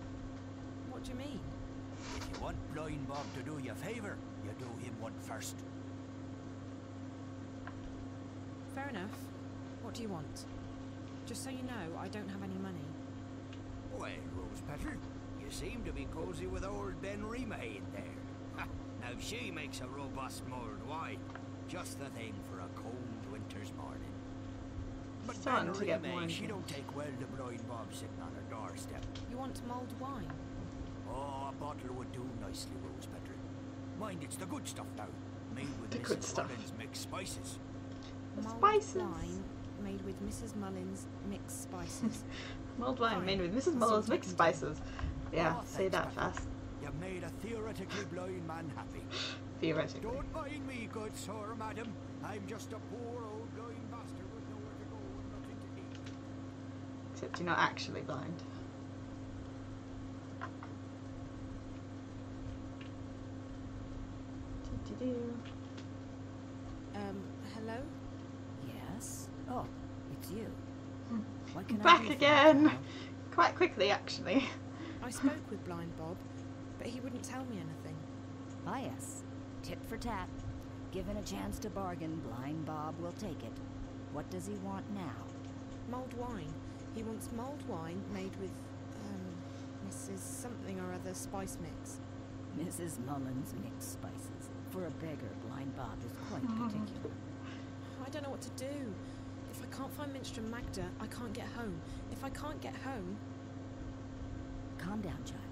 What do you mean? If you want Blind Bob to do you a favour, you do him one first. Fair enough. What do you want? Just so you know, I don't have any money. Well, Rose Petal, you seem to be cosy with old Benrime in there. Ha, now she makes a robust mulled wine. Just the thing for a cold winter's morning. But Starting Ben to get Rima, more she don't take well to blind Bob sitting on her doorstep. You want mulled wine? Oh, a bottle would do nicely, Rose Petal. Mind, it's the good stuff now. Made with The good Mrs. stuff. Mullins mixed spices. The mulled spices. wine made with Mrs. Mullins mixed spices. *laughs* Mulled wine made with Mrs. Mullins mixed spices. Yeah, Oh, say that fast. You made theoretically blind man happy. Theoretically. Don't mind me, good sir, madam. I'm just a poor old blind bastard with nowhere to go and nothing to eat. Except you're not actually blind. Um, hello? Yes? Oh, it's you. Hmm. What can I Back do for you, again! Quite quickly, actually. I spoke with Blind Bob, but he wouldn't tell me anything. Ah, yes. Tit for tat. Given a chance to bargain, Blind Bob will take it. What does he want now? Mulled wine. He wants mulled wine made with, um, Mrs. something or other spice mix. Mrs. Mullins mixed spices. For a beggar, Blind Bob is quite particular. I don't know what to do. If I can't find Minstrum Magda, I can't get home. If I can't get home, Calm down, child.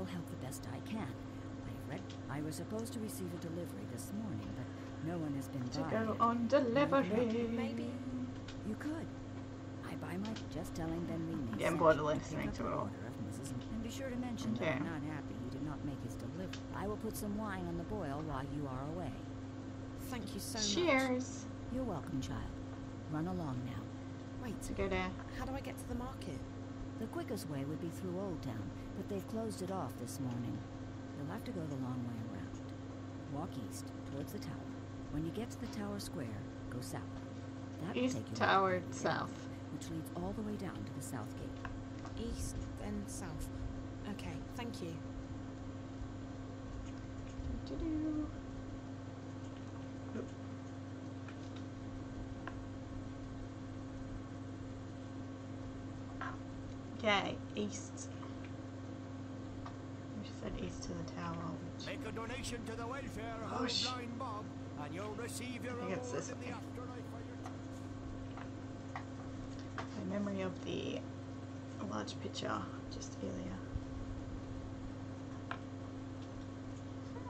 I will help the best I can. I read. I was supposed to receive a delivery this morning, but no one has been To by go on delivery. maybe. You could. I buy my just telling Ben Reed. Getting bored of listening to it all. Of Mrs. M- And be sure to mention that Okay. I'm not happy you did not make his delivery. I will put some wine on the boil while you are away. Thank you so much. Cheers. You're welcome, child. Run along now. Wait, To go there. how do I get to the market? The quickest way would be through Old Town, but they've closed it off this morning. You'll have to go the long way around. Walk east, towards the tower. When you get to the tower square, go south. That will East take you Tower, to the south. which leads all the way down to the south gate. East, then south. Okay, thank you. Do-do. Oop. Okay, east. We said east to the tower. Which Make a donation to the welfare Oh, Blind Bob, and you'll receive your I think it's reward this in the way. afterlife my memory of the large picture, just earlier.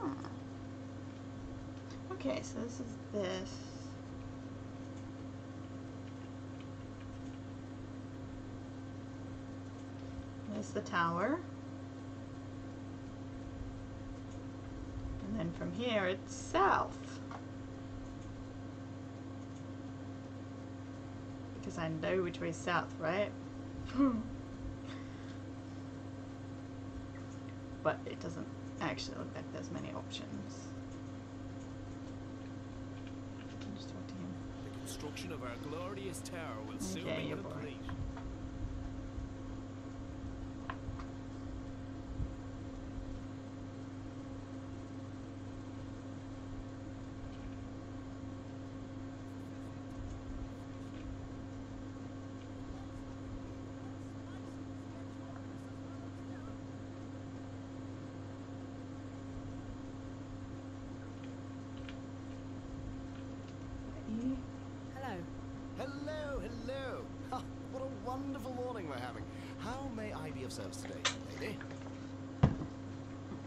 Huh. Okay, so this is this. There's the tower. And then from here it's south. Because I know which way's south, right? *laughs* but it doesn't actually look like there's many options. Just talk to him. The construction of our glorious tower will soon be complete. E. Hello. Hello, hello. Ha, what a wonderful morning we're having. How may I be of service today, lady?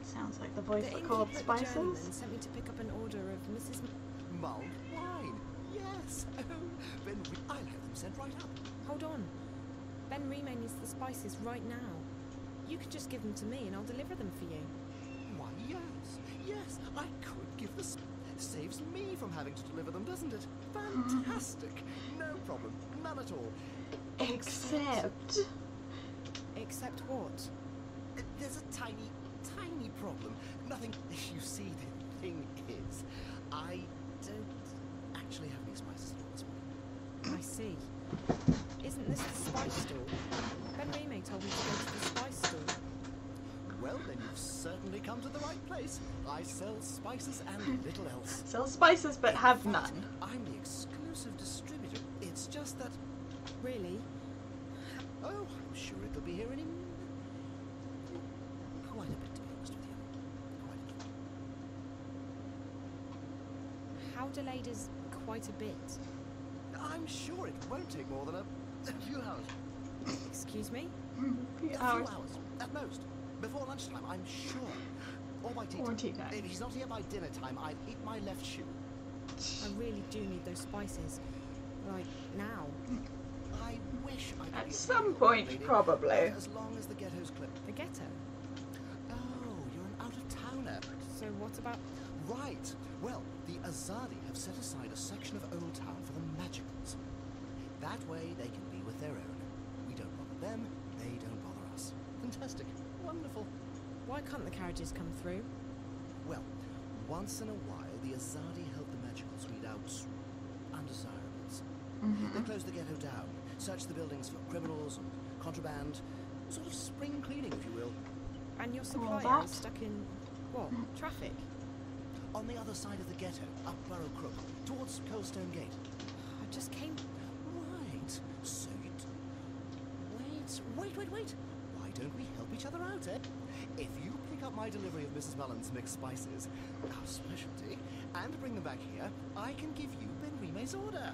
Sounds like the voice the that called innkeeper at the Journeyman spices. sent me to pick up an order of Mrs. M- Mulled wine. Yes. *laughs* Oh, Ben, Re- I'll have them sent right up. Hold on. Benrime needs the spices right now. You could just give them to me and I'll deliver them for you. Why, yes, yes, I could give this. Saves me from having to deliver them, doesn't it? Hmm. Fantastic. no problem. None at all. Except. Except what? Uh, There's a tiny, tiny problem. Nothing. If *laughs* you see, the thing is, I don't actually have any spices at all this morning. I see. Isn't this the spice store? Ben Remain told me to go to the spice store. Well, then you've certainly come to the right place. I sell spices and little else. *laughs* Sell spices but have fact, none. I'm the exclusive distributor. It's just that. Really? Oh, I'm sure it'll be here any. Quite a bit, to be honest with you. Quite a bit. How delayed is quite a bit? I'm sure it won't take more than a, a few hours. *coughs* Excuse me? Hmm. Few A few hours, at most. Before lunchtime, I'm sure. Or by tea Or time. tea time. If he's not here by dinner time, I've eat my left shoe. I really do need those spices. Like, now. Hmm. I wish I could At some point, probably. As long as the ghetto's clear. The ghetto. Oh, you're an out-of-towner. So what about... Right. Well, the Azadi have set aside a section of Old Town for the Magicals. That way they can be with their own. We don't bother them, they don't bother us. Fantastic. Wonderful. Why can't the carriages come through? Well, once in a while, the Azadi help the Magicals weed out undesirables. Mm-hmm. They close the ghetto down, search the buildings for criminals and contraband, sort of spring cleaning, if you will. And your All supplier that? is stuck in... What? *laughs* Traffic? On the other side of the ghetto, up Burrow Crook, towards Coldstone Gate. I just came... Right. So you d- But wait, wait, wait. Why don't we help each other out, eh? If you pick up my delivery of Mrs. Mullen's mixed spices, our specialty, and bring them back here, I can give you Ben Rime's order.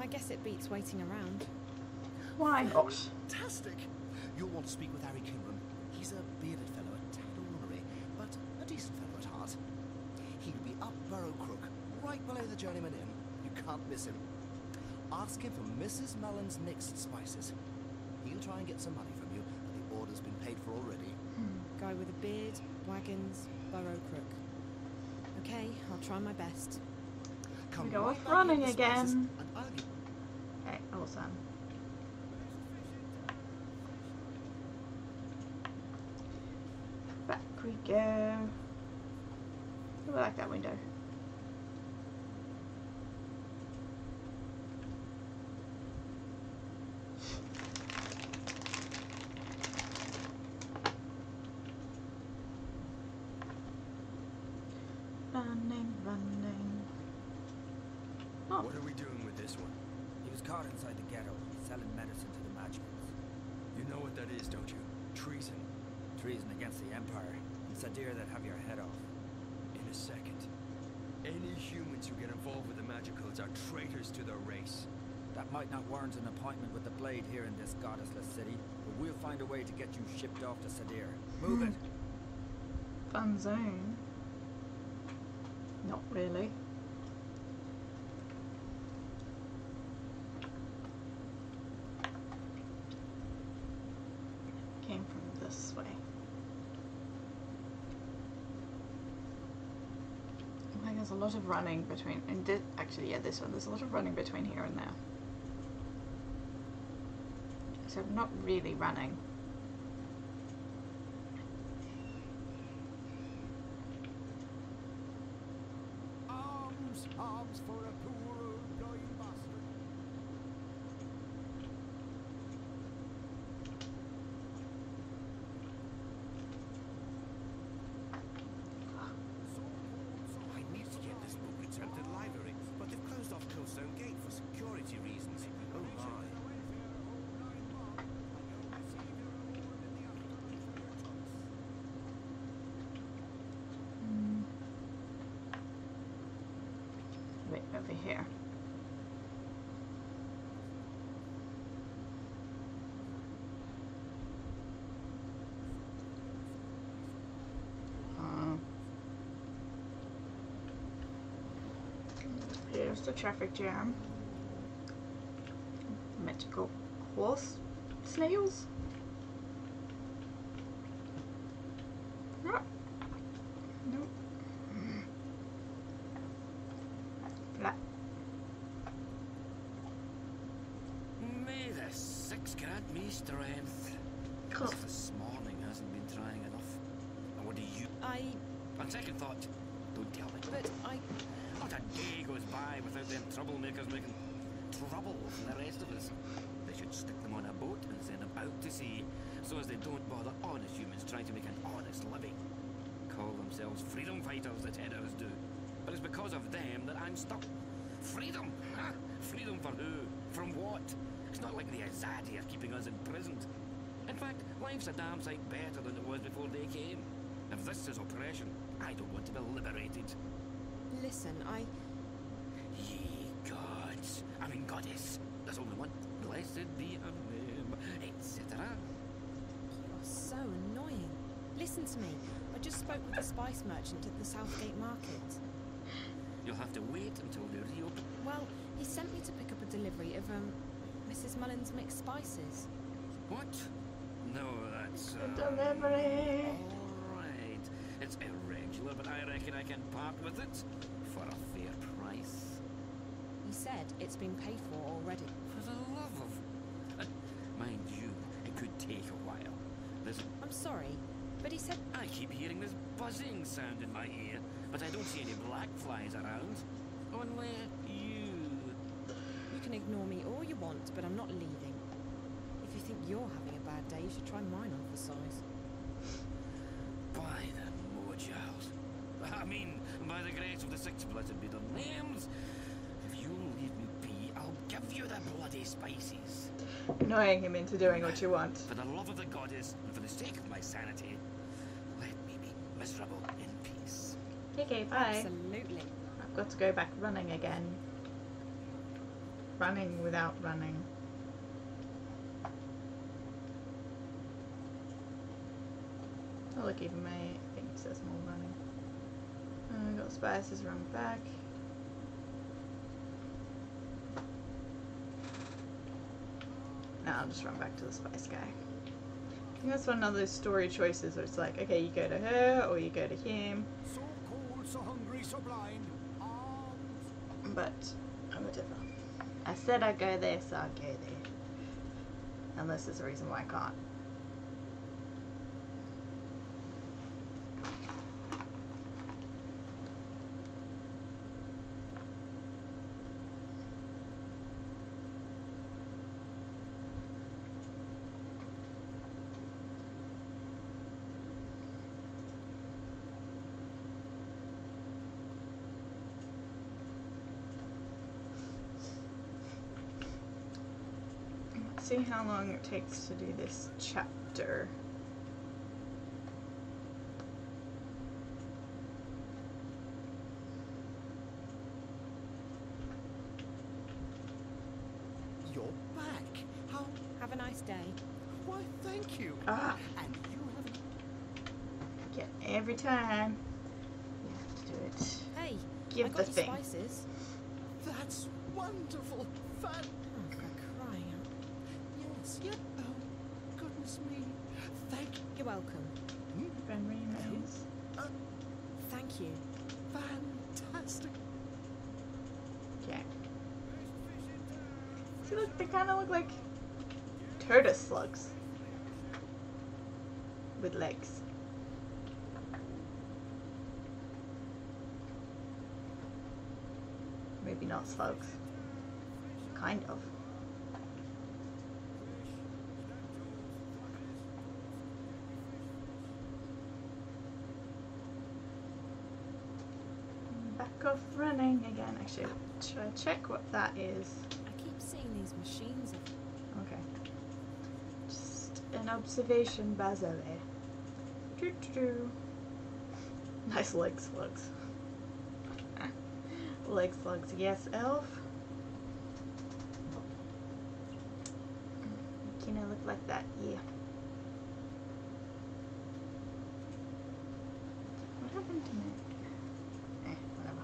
I guess it beats waiting around. Why not? Fantastic! You'll want to speak with Harry Kimron. He's a bearded fellow, a tad ornery, but a decent fellow at heart. He'll be up Burrow Crook, right below the Journeyman Inn. You can't miss him. Ask him for Mrs. Mullen's mixed spices. He'll try and get some money from you, but the order's been paid for already. Hmm, guy with a beard, wagons, burrow crook. Okay, I'll try my best. Come We go off running in with the spices, again. Okay, awesome. Back we go. I like that window. Running, running. Oh, What are we doing with this one? He was caught inside the ghetto, selling medicine to the magicals. You know what that is, don't you? Treason. Treason against the Empire. And Sadir that have your head off. In a second. Any humans who get involved with the magicals are traitors to their race. That might not warrant an appointment with the Blade here in this goddessless city, but we'll find a way to get you shipped off to Sadir. Move it! fun zone. Not really. Came from this way. I think there's a lot of running between, and actually, yeah, this one. There's a lot of running between here and there. So I'm not really running. Arms, arms for a poor old blind bastard. I need to get this book returned to the library, but they've closed off Killstone Gate for security reasons. Oh my. Mm. Wait, over here. Uh, here's the traffic jam. Magical horse snails. Nope. Flat. May the six grant me strength. Cool. This morning hasn't been trying enough. And what do you... I. On second thought, don't tell me. But I. by without them troublemakers making trouble for the rest of us. They should stick them on a boat and send them out to sea, so as they don't bother honest humans trying to make an honest living. Call themselves freedom fighters, the Tedders do. But it's because of them that I'm stuck. Freedom? Ha! Freedom for who? From what? It's not like the Azadi are keeping us imprisoned. In fact, life's a damn sight better than it was before they came. If this is oppression, I don't want to be liberated. Listen, I. Ye gods, I mean goddess. There's only one. Blessed be her name, etc. You are so annoying. Listen to me. I just spoke with the spice merchant at the Southgate Market. You'll have to wait until they reopen. Well, he sent me to pick up a delivery of, um, Mrs. Mullins' mixed spices. What? No, that's. Uh, Delivery. Alright. It's irregular, but I reckon I can part with it for a fair price. He said it's been paid for already. For the love of. Mind you, it could take a while. There's. I'm sorry, but he said I keep hearing this buzzing sound in my ear, but I don't see any black flies around. Only you. you can ignore me all you want, but I'm not leaving. If you think you're having a bad day, you should try mine on for size. By the Mojals. I mean, by the grace of the six blessed be the names. If you'll leave me be, I'll give give you the bloody spices. Annoying him into doing what you want. For the love of the goddess and for the sake of my sanity, let me be miserable in peace. Okay, bye. Absolutely. I've got to go back running again. Running without running. Oh look, even my thing says more running. Uh, got spices, run back. I'll just run back to the spice guy. I think that's one of those story choices where it's like, okay, you go to her or you go to him. So cold, so hungry, so blind. Arms. But uh, whatever. I said I'd go there, so I'll go there. Unless there's a reason why I can't. See how long it takes to do this chapter. You're back. How? Have a nice day. Why, thank you. Ah, And you haven't. get every time. You have to do it. Hey, Give I the got you thing. spices. That's wonderful. Fan. Oh, for crying out. Yes. Yeah. Oh, goodness me. Thank. You're welcome. Ben remains. Thank you. Fantastic. Okay. See, look, they kind of look like turtle slugs with legs. Maybe not slugs. Kind of. Back off running again. Actually, should I check what that is? These machines. Okay. Just an observation, Bazile. Doo-doo-doo. *laughs* Nice leg slugs. *laughs* leg slugs, yes, elf. Can I look like that? Yeah. What happened to me? Eh, whatever.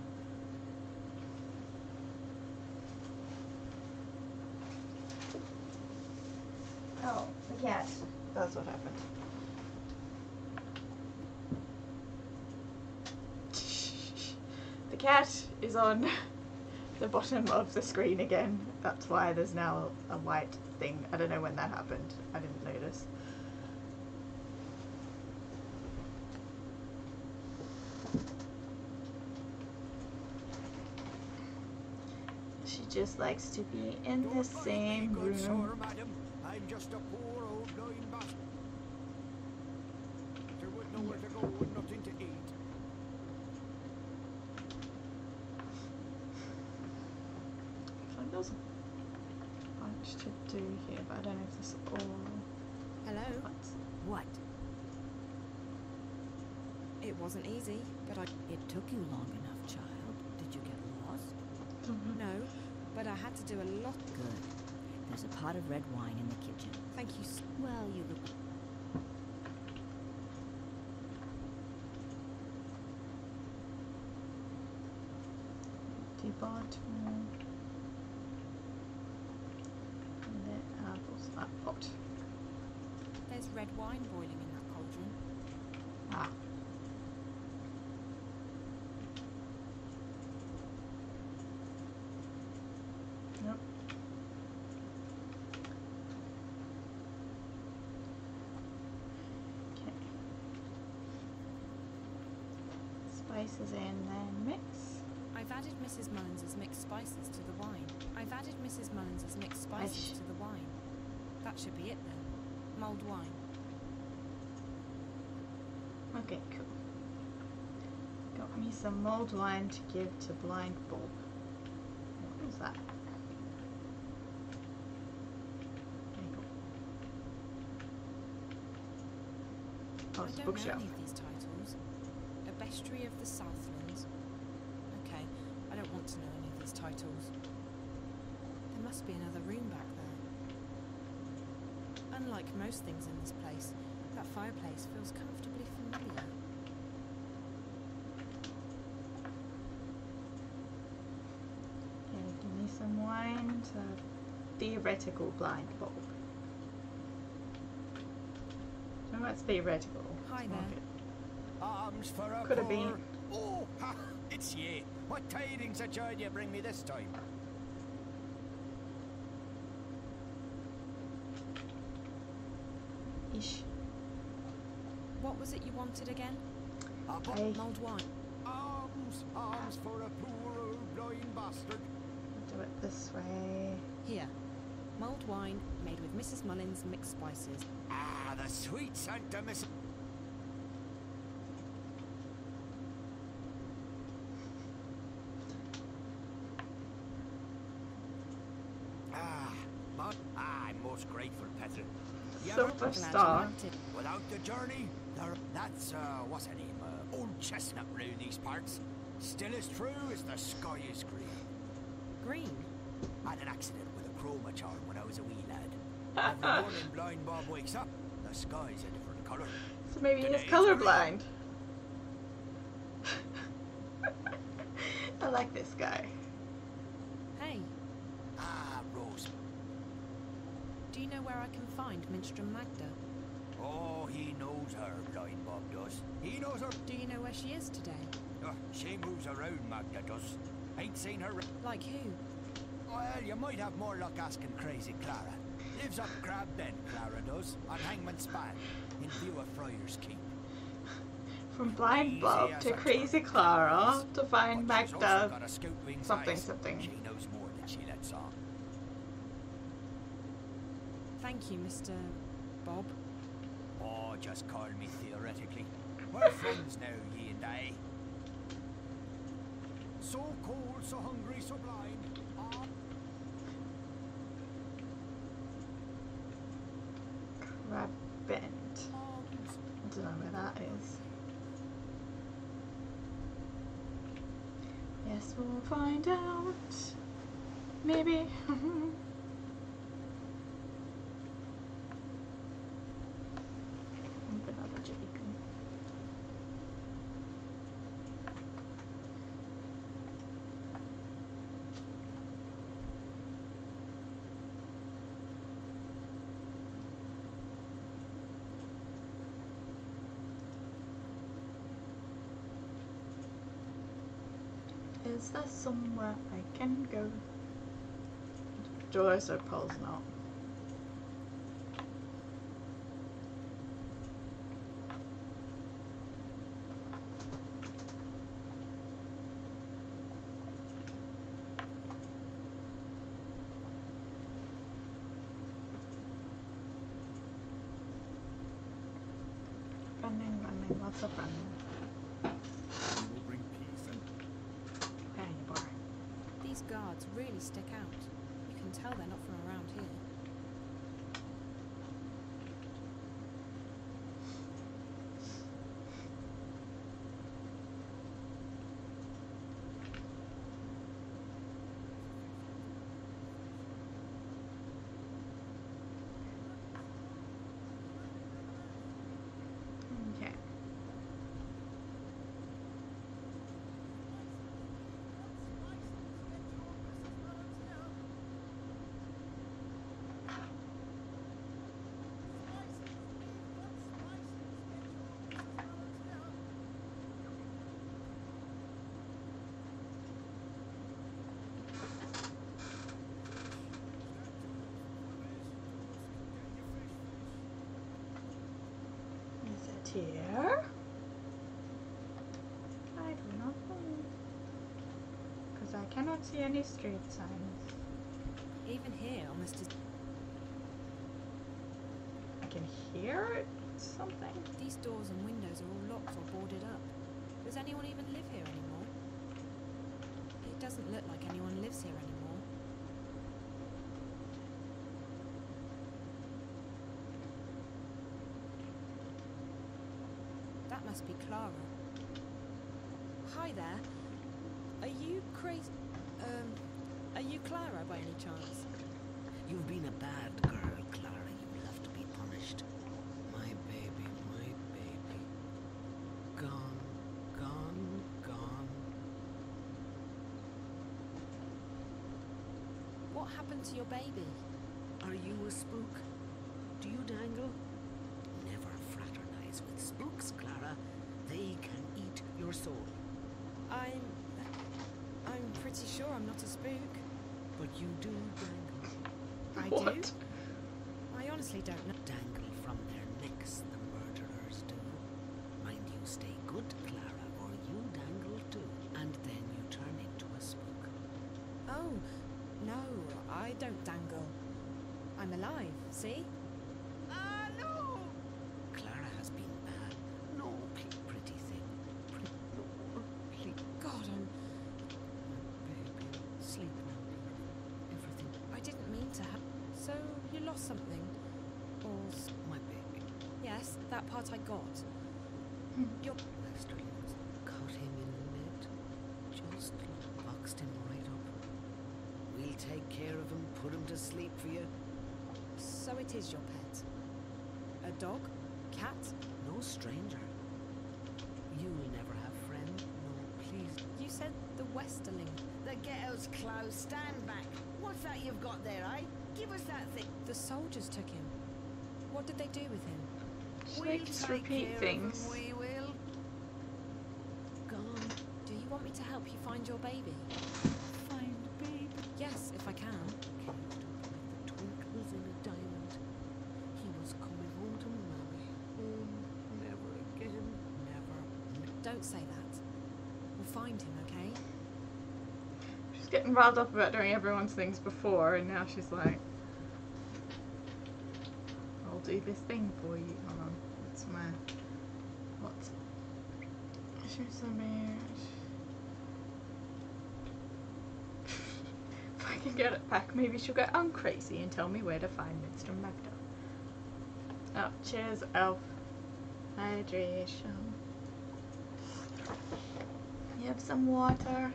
Oh, the cat. That's what happened. *laughs* The cat is on *laughs* the bottom of the screen again. That's why there's now a white thing. I don't know when that happened. I didn't notice. She just likes to be in the Don't mind me, same good room. sir, madam. I'm just a poor old blind bastard. There was nowhere to go and nothing to eat. Like there's a bunch to do here, but I don't know if this is all. Hello. What? What? It wasn't easy, but I. It took you long enough, child. Did you get lost? Mm-hmm. No, but I had to do a lot. Good. There's a pot of red wine in the kitchen. Thank you. s- Well, you look. Depart. And then apples. That pot. There's red wine boiling spices in, then mix. I've added Mrs. Mullins's mixed spices to the wine. I've added Mrs. Mullins's mixed spices to the wine. That should be it then. Mulled wine. Okay, cool. Got me some mulled wine to give to Blind What was that? Oh, it's a bookshelf. Bestiary of the Southlands. Okay, I don't want to know any of these titles. There must be another room back there. Unlike most things in this place, that fireplace feels comfortably familiar. Okay, give me some wine to theoretical blind bulb. So what's theoretical? Hi Let's there. Mark it. Arms for a Could have poor- been. Oh, ha, it's ye. What tidings of joy do you bring me this time? Ish. What was it you wanted again? A bu- Hey, Mulled wine. Arms, arms for a poor old blind bastard. do it this way. Here. Mulled wine made with Mrs. Mullins mixed spices. Ah, the sweet Santa Miss. Ah, but I'm most grateful, Petra. You ever- Silver Glad you star. liked it. Without the journey, there, that's, uh, what's her name? Uh, old chestnut round these parts. Still as true as the sky is green. Green. I had an accident with a chroma charm when I was a wee lad. *laughs* Every morning blind Bob wakes up, the sky's a different colour. So maybe he's Today it's colorblind. *laughs* I like this guy. Hey, Ah, Rose. do you know where I can find Minstrum Magda? Oh, he knows her, blind Bob does. He knows her. Do you know where she is today? Oh, she moves around, Magda does. Ain't seen her. Like who? Well, you might have more luck asking crazy Clara. Lives up Crab Bend, Clara does, on Hangman's Span, in view of Friar's Keep. From blind Easy Bob to crazy truck. Clara to find But she's Magda. got a scout wing's something, eyes. something. She knows more than she lets on. Thank you, Mr. Bob. Just call me theoretically. We're friends now, ye and I. So cold, so hungry, so blind. Ah, Crab Bend. I don't know where that is. Yes, we'll find out. Maybe. *laughs* Open up a Jacob. Is there somewhere I can go? Doors or poles not. Running, running, lots of running. will bring peace and Where are you, boy? These guards really stick out. You can tell they're not from around here. Okay. Is it here? I do not know. Because I cannot see any street signs. Even here, on this dis- I can hear it, something. these doors and windows are all locked or boarded up. Does anyone even live here anymore? It doesn't look like anyone lives here anymore. That must be Clara. Hi there. Are you crazy? Um, are you Clara by any chance? You've been a bad girl, Clara. You'll have to be punished. My baby, my baby. Gone, gone, gone. What happened to your baby? Are you a spook? Do you dangle? Never with spooks, Clara. They can eat your soul. I'm. I'm pretty sure I'm not a spook. But you do dangle. I What? do. I honestly don't know. Dangle from their necks, the murderers do. Mind you, stay good, Clara, or you dangle too. And then you turn into a spook. Oh, no, I don't dangle. I'm alive, see? Ah, no! Clara has been bad. No, pl- pretty thing. Pre- no, please. God, I'm. Baby, sleep now, dear. Everything. I didn't mean to have. So, you lost something? Or. s- My baby. Yes, that part I got. Your. Westerlings caught him in the net. Just boxed him right up. We'll take care of him, put him to sleep for you. So it is your pet? A dog? Cat? No stranger. You'll never have friend. No, please. You said the Westerling. The ghetto's closed. Stand back. What's that you've got there, eh? Give us that thing. The soldiers took him. What did they do with him? Just We'll like repeat things. We will. Gone. Do you want me to help you find your baby? Find baby. Yes, if I can. Caged up like the twinkles in a diamond. He was coming home to Mammy. Home never again. Never. Don't say that. We'll find him, okay? She's getting riled up about doing everyone's things before, and now she's like, I'll do this thing for you. Hold on. What's my. What's. A man. If I can get it back, maybe she'll go, I'm crazy and tell me where to find Mr. Magda. Oh, cheers, elf. Hydration. You have some water.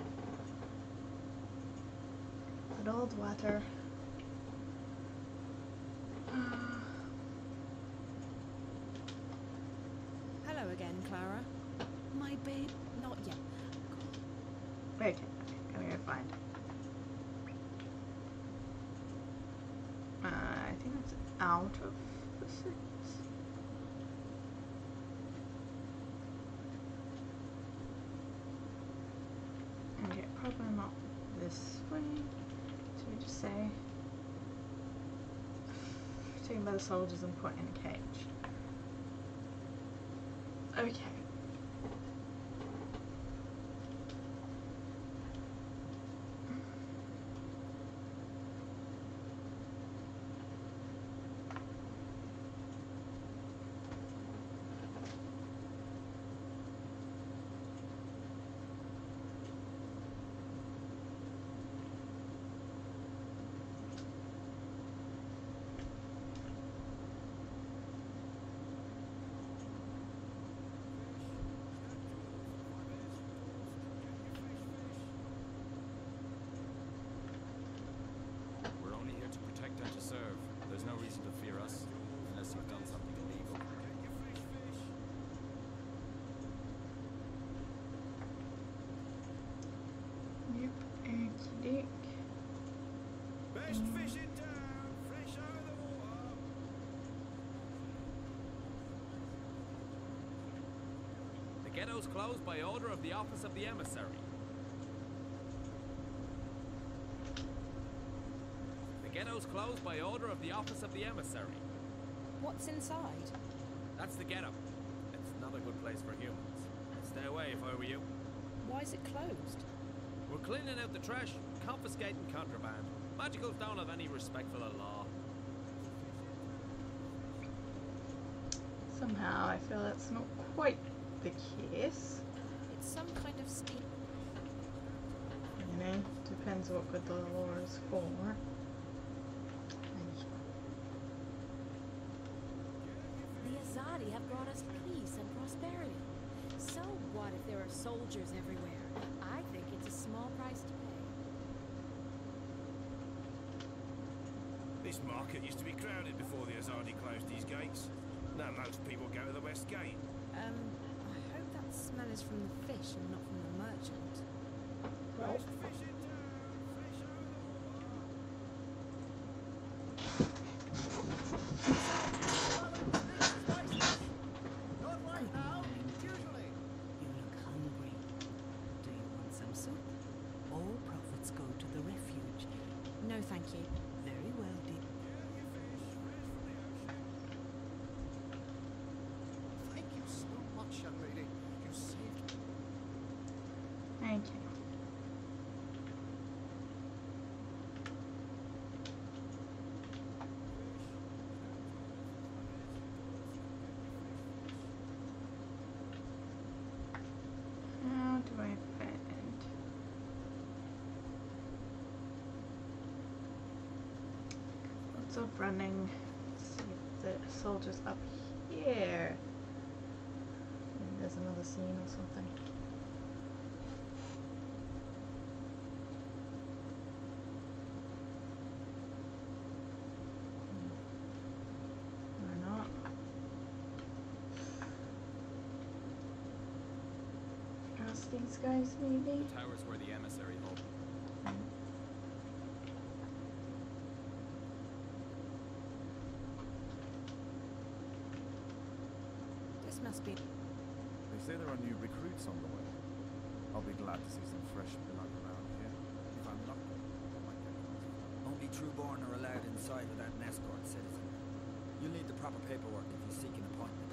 Good old water. Hello again, Clara. My babe. Not yet. Okay, gotta go find. Uh, I think that's out of the six. Okay, probably not this way. So we just say taken by the soldiers and put in a cage. Okay. We're only here to protect and to serve. There's no reason to fear us, unless you've done something illegal. Yep, okey doke. Best fish in town. Fresh out of the water. The ghetto's closed by order of the Office of the Emissary. The ghetto's closed by order of the Office of the Emissary. What's inside? That's the ghetto. It's not a good place for humans. I'd stay away if I were you. Why is it closed? We're cleaning out the trash, confiscating contraband. Magicals don't have any respect for the law. Somehow I feel that's not quite the case. It's some kind of scheme. You know, depends what good the law is for. The Azadi have brought us peace and prosperity. So what if there are soldiers everywhere? I think it's a small price to pay. This market used to be crowded before the Azadi closed these gates. Now most people go to the west gate. Um, I hope that smell is from the fish and not from the merchant. Fresh fish in town, fresh out of Not right now. Usually. You look hungry. Do you want some soup? All profits go to the refuge. No, thank you. Very well, dear. Thank you so much, young lady. You saved me. Thank you. How do I find? Of running. Let's see if the soldiers up here. Maybe there's another scene or something. Hmm. Ask these guys maybe? The tower's where the emissary hold. This must be. They say there are new recruits on the way. I'll be glad to see some fresh blood around here. If I'm lucky, I might get one. Only Trueborn are allowed inside without an escort, citizen. You'll need the proper paperwork if you seek an appointment.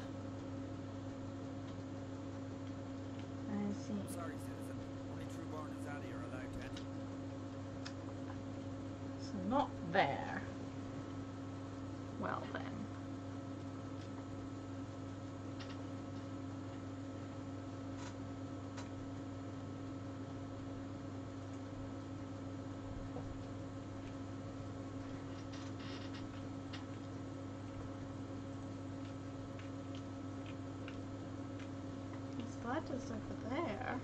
I see. I'm Sorry, citizen. Only Trueborn and Zaddy are allowed to enter. So not there. Well then. Is that just over there?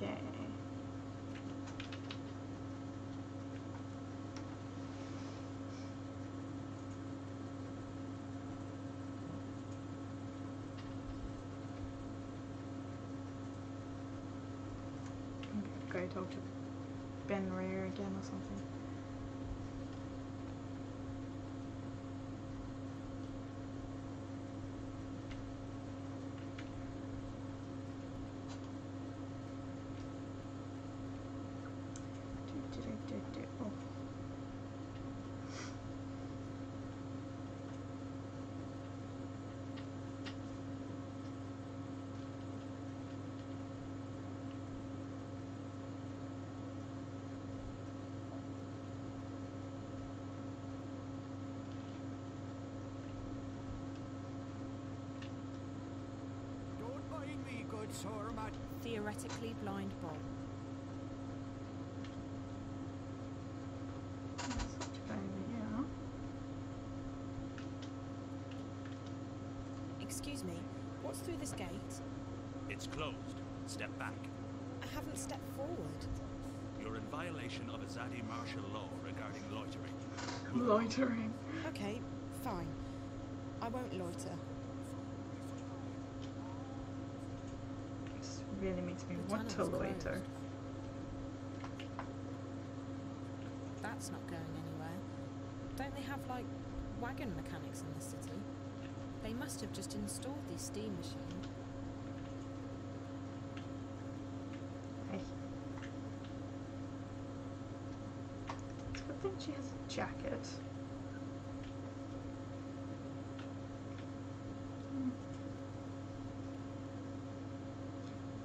Okay. Go talk to Ben Rare again or something. Do, do, do, do, do. Oh. Don't mind me, good sir, my Theoretically blind Bob. Let's go over here. Excuse me, what's through this gate? It's closed. Step back. I haven't stepped forward. You're in violation of Azadi martial law regarding loitering. Loitering. Okay, fine. I won't loiter. This really makes me The to tunnel's loiter. closed. That's not going anywhere. Don't they have, like, wagon mechanics in the city? They must have just installed these steam machines. Hey. It's a good thing she has a jacket. Hmm.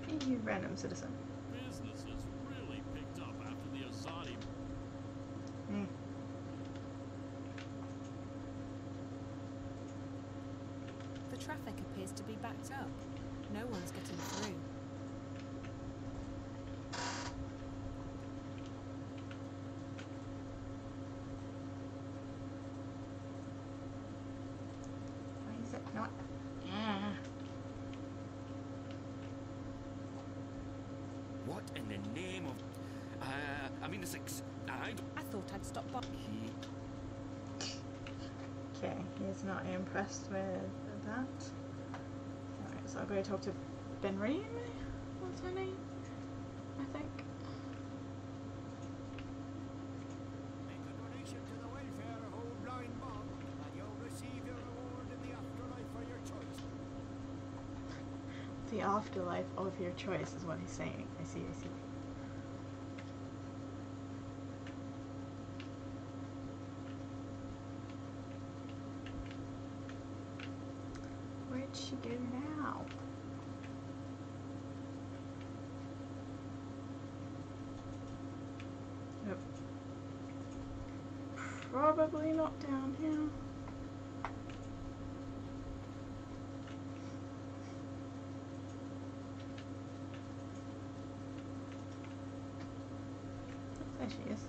Hey, you random citizen. Business has really picked up after the Azadi Hmm. The traffic appears to be backed up. No one's getting through. Why is it not? Yeah. What in the name of... Uh, I mean, the six... I... d- I thought I'd stop by. Okay, he's not impressed with that. Alright, so I'll go talk to Benrime. What's her name? I think. Make a donation to the welfare of old blind Bob, and you'll receive your reward in the afterlife for your choice. *laughs* The afterlife of your choice is what he's saying. I see, I see. Where'd she go now? Nope. Probably not down here. There she is.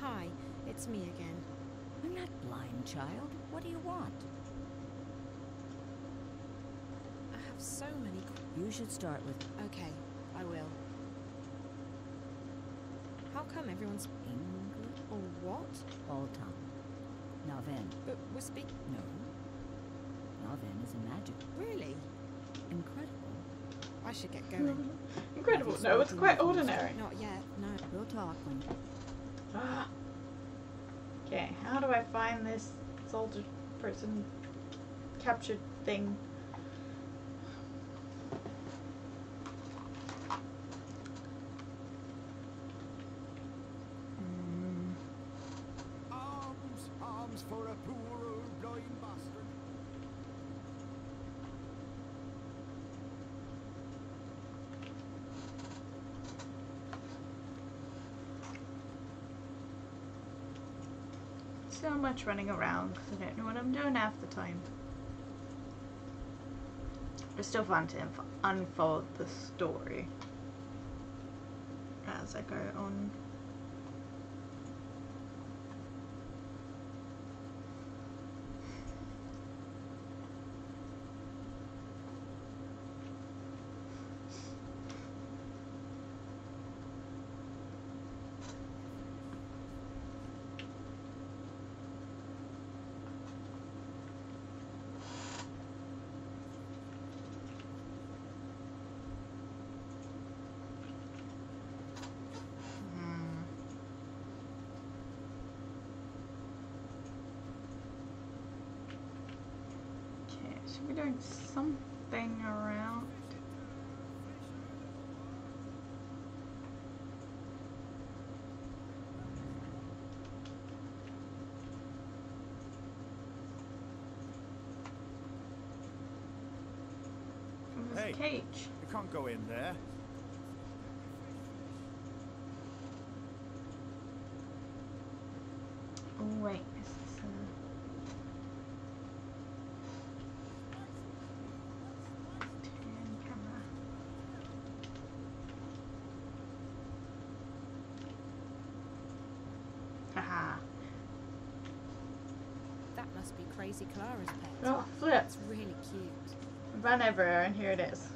Hi, it's me again. I'm not blind, child. What do you want? I have so many. You should start with Okay, I will. How come everyone's English. or what? All tongue. Naven. But we're speak. No. Naven is a magic. Really? Incredible. I should get going. Incredible. No, it's quite ordinary. Not yet. No. We'll talk when. *gasps* Okay, how do I find this soldier person captured thing? Much running around because I don't know what I'm doing half the time. It's still fun to unfold the story as I go on. Hmm. Okay, something around. Hey. cage. You can't go in there. Oh wait, is this uh Turn camera. Haha. That must be Crazy Clara's pet. Oh, flip. It's really cute. Run everywhere, and here it is.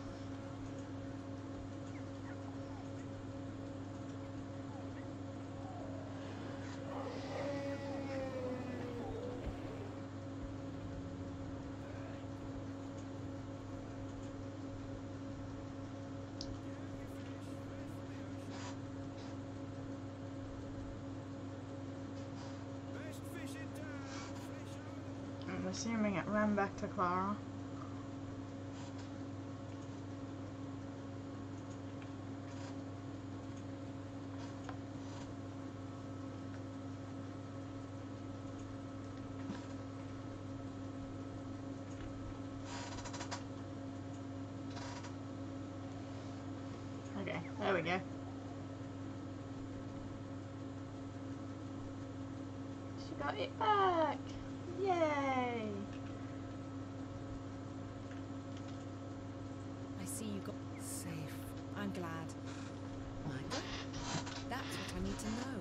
Best fish in town. Fish out of I'm assuming it ran back to Clara. Okay, there we go. She got it back! Yay! see you got safe. I'm glad. Magda? That's what I need to know.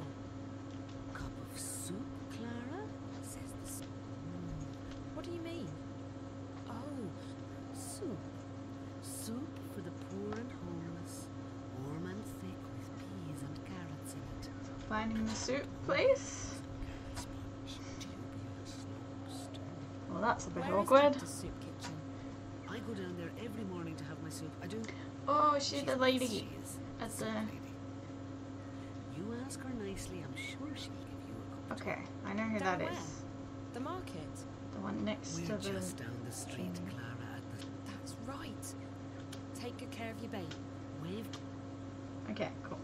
Cup of soup, Clara? Says the s- Hmm. What do you mean? Oh, soup. Soup for the poor and homeless. Warm and thick with peas and carrots in it. Finding the soup place. Well, that's a bit Where awkward. Soup kitchen? I go down there every morning to have my soup. I do. Oh, she's the lady she is at the. You ask her nicely, I'm sure she'll give you a cup. Okay, I know who Down that where? is. The market. The one next We're to the. just down the street, thing. Clara, the That's right. Take good care of your babe. wave. Okay, cool.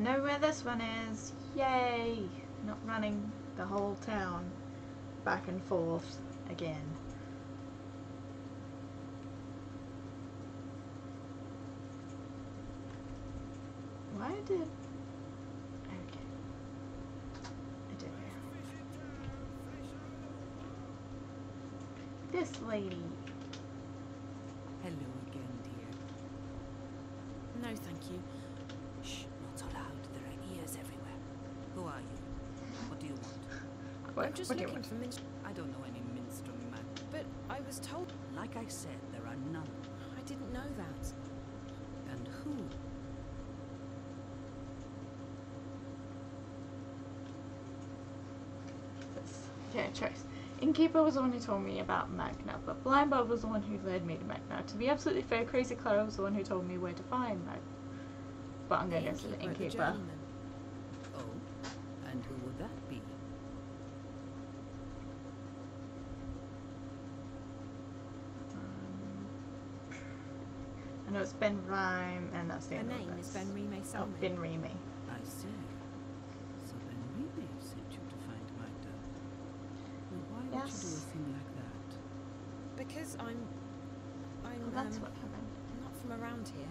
Know where this one is. Yay! Not running the whole town back and forth again. Why did. Okay. I do. This lady. Hello again, dear. No, thank you. Shh, not so loud. There are ears everywhere. Who are you? What do you want? What, I'm just looking for minstrel. I don't know any minstrel man. But I was told. Like I said, there are none. I didn't know that. And who? Okay, choice. Innkeeper was the one who told me about Magda, but Blind Bob was the one who led me to Magda. To be absolutely fair, Crazy Clara was the one who told me where to find Magda. But I'm going to go at the Innkeeper. journeyman. Oh, and who would that be? Um, I know it's Benrime, and that's the Her end of name is. Benrime Oh, Benrime. I see. So then Rime sent you to find Magda. Now, why would you do a thing like that? Because I'm. I'm. Well, that's um, what happened. not from around here.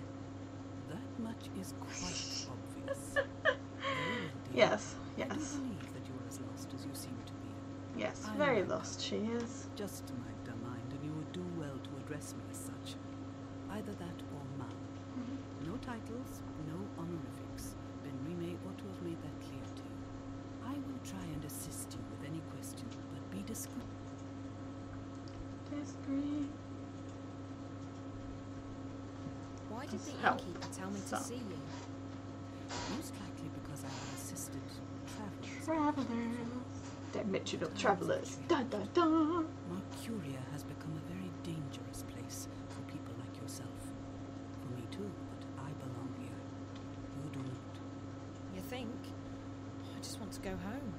That much is quite *laughs* obvious. *laughs* yes. Yes, I do believe that you are as lost as you seem to be. Yes, I very lost she is. Just Magda, mind, and you would do well to address me as such. Either that or ma'am. No titles, no honorifics. Ben Rime ought to have made that clear to you. I will try and assist you with any question, but be discreet. Discreet. Why did the innkeeper tell me to Some. see you? Most likely because I have assisted travelers. Travelers. Dimensional travelers. Dun dun dun. Marcuria has become a very dangerous place for people like yourself. For me too, but I belong here. You do not. You think? I just want to go home.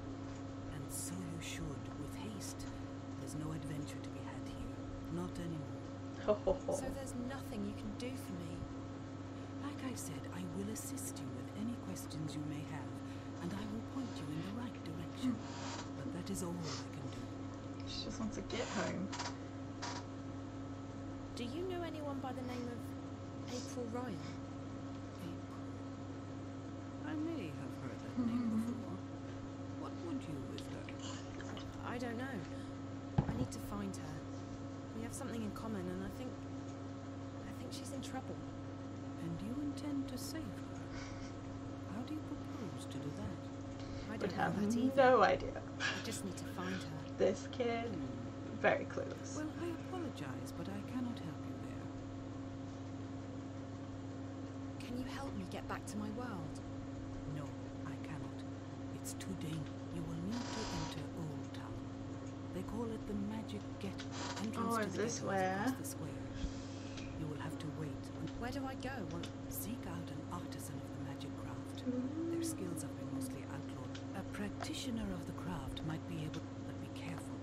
And so you should, with haste. There's no adventure to be had here. Not anymore. Ho ho ho. *laughs* So there's nothing you can do for me. Like I said, I will assist you with any questions you may have, and I will point you in the right direction. Hmm. But that is all I can do. She just wants to get home. Do you know anyone by the name of April Ryan? April. I may have heard that name hmm. before. What would you with her? I don't know. I need to find her. We have something in common, and I think. I think she's in trouble. And you intend to save her? How do you propose to do that? I Would don't have no idea. I just need to find her. This kid, very clueless. Well, I apologize, but I cannot help you there. Can you help me get back to my world? No, I cannot. It's too dangerous. You will need to enter Old Town. They call it the Magic Ghetto. Entrance Oh, is this where? the square. You will have to wait. Where do I go? Well, Seek out an artisan of the magic craft. Their skills have been mostly outlawed. A practitioner of the craft might be able, but be careful.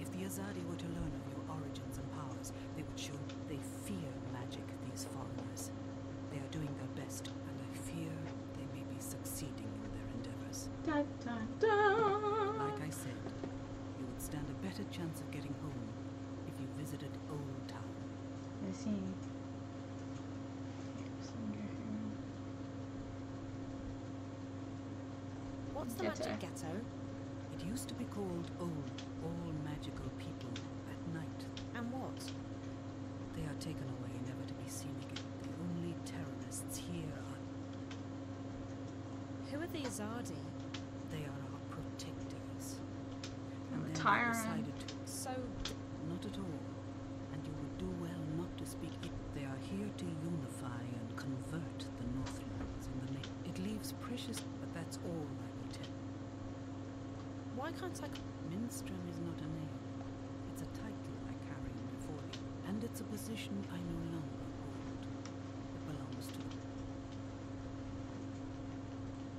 If the Azadi were to learn of your origins and powers, they would show they fear magic, these foreigners. They are doing their best, and I fear they may be succeeding in their endeavors. Dun dun dun. Like I said, you would stand a better chance of getting home if you visited Old Town. I see. Yes, wonder who- what's the Ghetto. magic ghetto? It used to be called Old, all magical people at night. And what? They are taken away, never I see, Nick. The only terrorists here are. Who are the Azadi? They are our protectors. And the they tyrant. decided to. So, Not at all. And you would do well not to speak it. They are here to unify and convert the Northlands in the name. It leaves precious, but that's all I will tell. Why can't I? Minstrum is not a name. It's a title I carry before you, and it's a position I no longer hold. It belongs to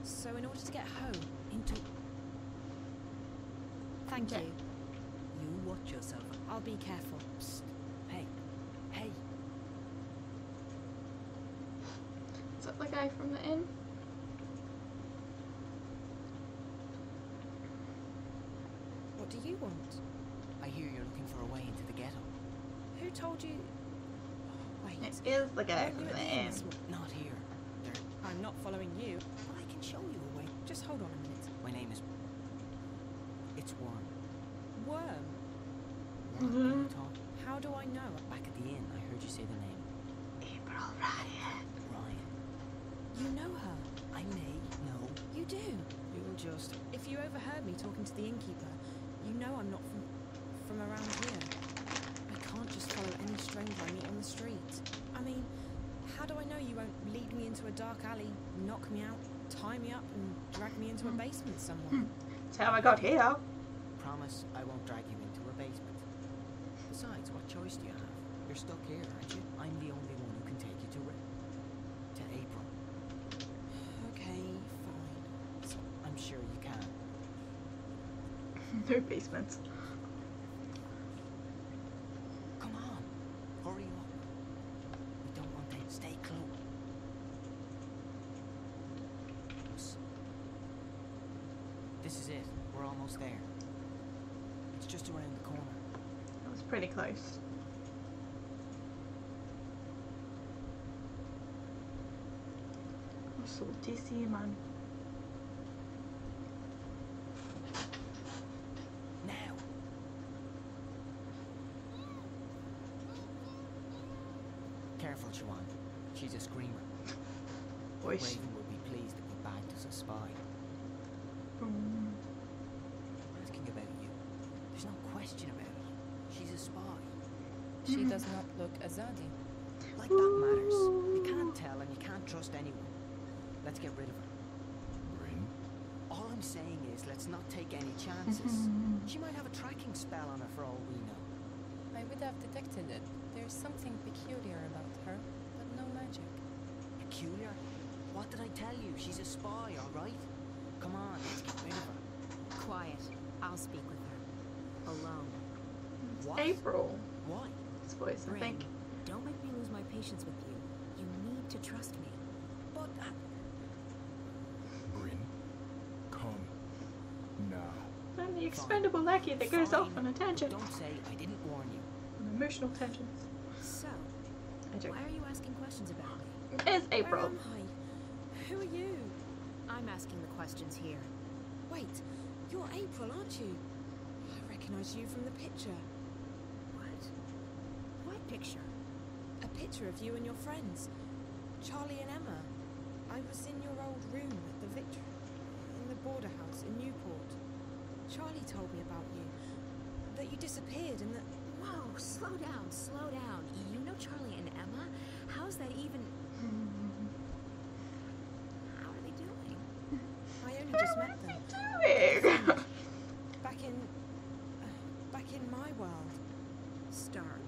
So, in order to get home, into thank Okay. you. you. Watch yourself. I'll be careful. Psst. Hey, hey. Is that the guy from the inn? What do you want? I hear you're looking for a way into the ghetto. Who told you? Wait. It is the guy weren't from you the at inn inn. this morning? Not here. There. I'm not following you. But I can show you a way. Just hold on a minute. My name is. It's Worm. Worm. Worm, can you? How do I know? Back at the inn, I heard you say the name. April Ryan. Ryan. You know her. I may know. You do. You'll just. If you overheard me talking to the innkeeper, you know I'm not from from around here. I can't just follow any stranger I meet on the street. I mean, how do I know you won't lead me into a dark alley, knock me out, tie me up, and drag me into a hmm. basement somewhere? Hmm. That's how I got here. Promise I won't drag you into a basement. Besides, what choice do you have? You're stuck here, aren't you? I'm the only one who can take you to Ri- to April. okay, fine. I'm sure you can. No basements. Come on, hurry up. We don't want to stay close. This is it. We're almost there. It's just around the corner. That was pretty close. Saltissima, man. Now. Careful, Chuan. She's a screamer. *laughs* Oish. Raven will be pleased that we bagged us a spy. Mm. Boom. Asking about you. There's no question about it. She's a spy. She mm. does not look a Azadi. Like that matters. You can't tell and you can't trust anyone. Let's get rid of her. Bryn? All I'm saying is let's not take any chances. Mm-hmm. she might have a tracking spell on her for all we know. I would have detected it. There's something peculiar about her, but no magic. Peculiar? What did I tell you? She's a spy, all right? Come on, let's get rid of her. Quiet. I'll speak with her. Alone. What? April. Why? This voice, I Bryn, think. don't make me lose my patience with you. You need to trust me. But uh, Bryn? Come. Now. I'm the expendable lackey that goes off on a tangent. don't say I didn't warn you. An emotional tangents. Why are you asking questions about me? It's April. Who are you? I'm asking the questions here. Wait, you're April, aren't you? I recognise you from the picture. What? What picture? A picture of you and your friends, Charlie and Emma. I was in your old room at the Victory, in the border house in Newport. Charlie told me about you, that you disappeared and that. Whoa, slow down, slow down. You know Charlie and Emma? How's that even. How are they doing? I only just met them. Doing? Back in. Uh, back in my world. Stark.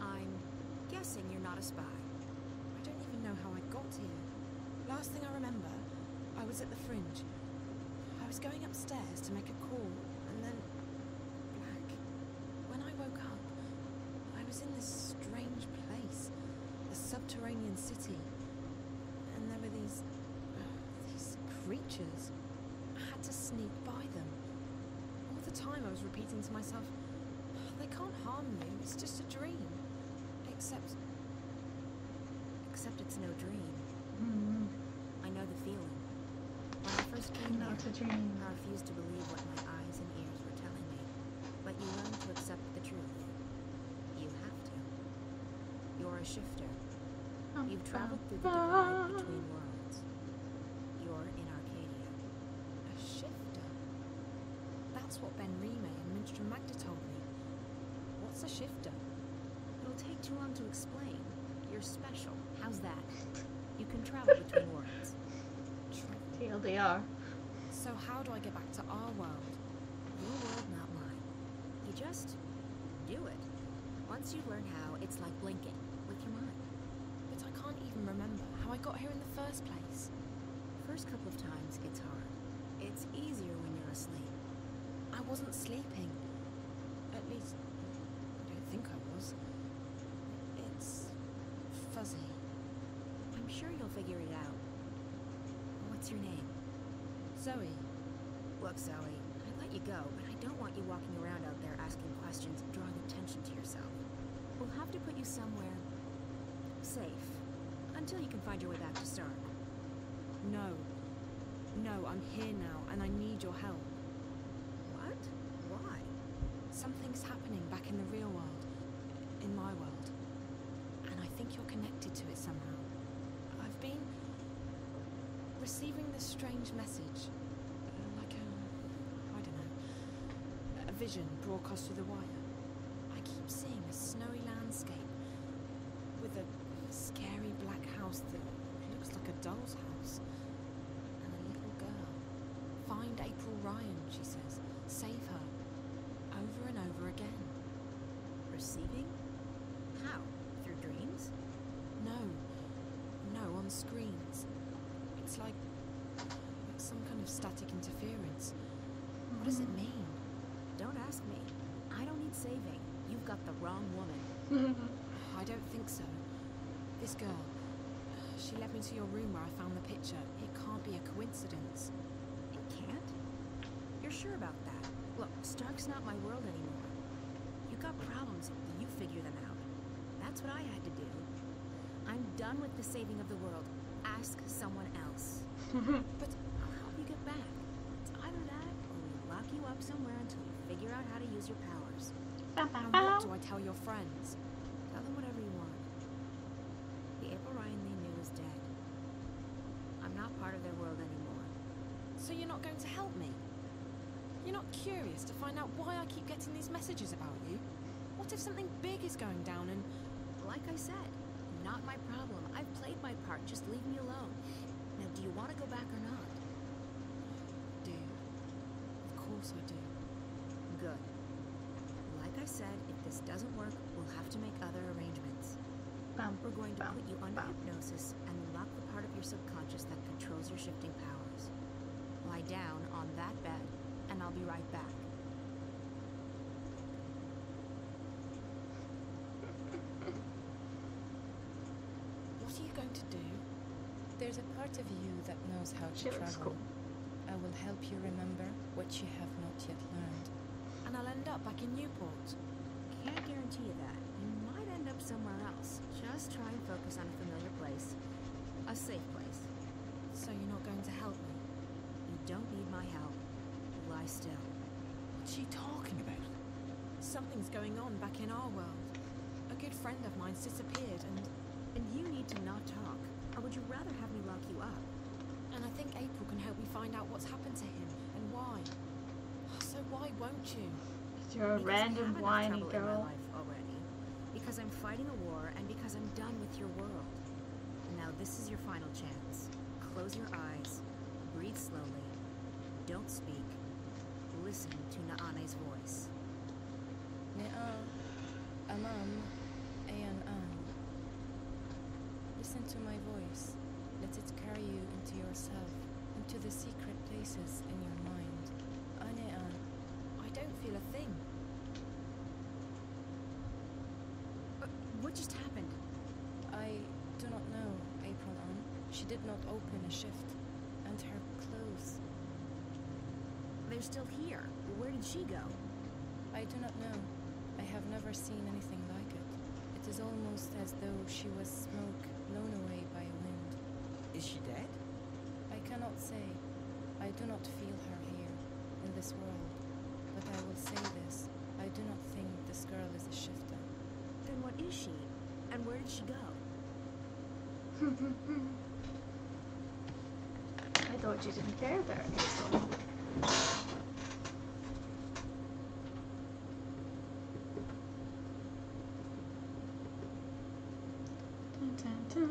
I'm guessing you're not a spy. I don't even know how I got here. Last thing I remember, I was at the fringe. I was going upstairs to make a call, and then. black. When I woke up, I was in this strange place, a subterranean city, and there were these. Uh, *sighs* these creatures. I had to sneak by them. All the time I was repeating to myself, *sighs* they can't harm you, it's just a dream. Except. Except it's no dream. Hmm. I know the feeling. When I first came Not here, a dream. I refused to believe what my eyes and ears were telling me. But you learn to accept the truth. You have to. You're a shifter. You've traveled through the divide between worlds. You're in Arcadia. A shifter. That's what Ben Rime and Minstrum Magda told me. What's a shifter? It'll take too long to explain. You're special. How's that? You can travel between worlds. *laughs* TLDR. So how do I get back to our world? Your world, not mine. You just do it. Once you learn how, it's like blinking with your mind. But I can't even remember how I got here in the first place. First couple of times, it's hard. It's easier when you're asleep. I wasn't sleeping. At least, I don't think I was. It's fuzzy. I'm sure you'll figure it out. What's your name? Zoe. Look, Zoe, I let you go, but I don't want you walking around out there asking questions, drawing attention to yourself. We'll have to put you somewhere safe until you can find your way back to Stark. No. No, I'm here now, and I need your help. What? Why? Something's happening back in the real world. In my world. And I think you're connected to it somehow. I've been receiving this strange message. uh, Like a. I don't know. A vision broadcast through the wire. I keep seeing a snowy landscape with a scary black house that looks like a doll's house. And a little girl. Find April Ryan, she says. Save her. Over and over again. Receiving? How? Through dreams? No. No, on screens. It's like like some kind of static interference. What does it mean? Don't ask me. I don't need saving. You've got the wrong woman. *laughs* I don't think so. This girl, she led me to your room where I found the picture. It can't be a coincidence. It can't? You're sure about that? Look, Stark's not my world anymore. You got problems, you figure them out. That's what I had to do. I'm done with the saving of the world. Ask someone else. *laughs* but I'll help you get back. It's either that or we lock you up somewhere until you figure out how to use your powers. And what do I tell your friends? Tell them whatever you want. The April Ryan they knew is dead. I'm not part of their world anymore. So you're not going to help me? You're not curious to find out why I keep getting these messages about you? What if something big is going down and... Like I said, not my problem. I've played my part. Just leave me alone. Now, do you want to go back or not? Do. Of course I do. Good. Like I said, if this doesn't work, we'll have to make other arrangements. Bum, We're going to bum, put you under bum. hypnosis and lock the part of your subconscious that controls your shifting powers. Lie down on that bed, and I'll be right back. *laughs* What are you going to do? There's a part of you that knows how to She travel. cool. I will help you remember what you have not yet learned. And I'll end up back in Newport. Can't guarantee you that. You might end up somewhere else. Just try and focus on a familiar place. A safe place. So you're not going to help me? You don't need my help. Lie still. What's she talking about? Something's going on back in our world. A good friend of mine's disappeared and... And you need to not talk. Or would you rather have me lock you up? And I think April can help me find out what's happened to him and why. So why won't you? You're a Because random enough whiny trouble in my girl. life already. Because I'm fighting a war and because I'm done with your world. Now this is your final chance. Close your eyes. Breathe slowly. Don't speak. Listen to Naane's voice. Ne'a, Amam, Ayan Am. Listen to my voice. Let it carry you into yourself, into the secret places in your mind. Ane'an. I don't feel a thing. Uh, what just happened? I do not know, April An. She did not open a shift. And her clothes. They're still here. Where did she go? I do not know. I have never seen anything like it. It is almost as though she was smoke blown away by a wind. Is she dead? I cannot say. I do not feel her here, in this world. But I will say this. I do not think this girl is a shifter. Then what is she? And where did she go? *laughs* I thought you didn't care about Hazel. Dun, dun, dun. Okay,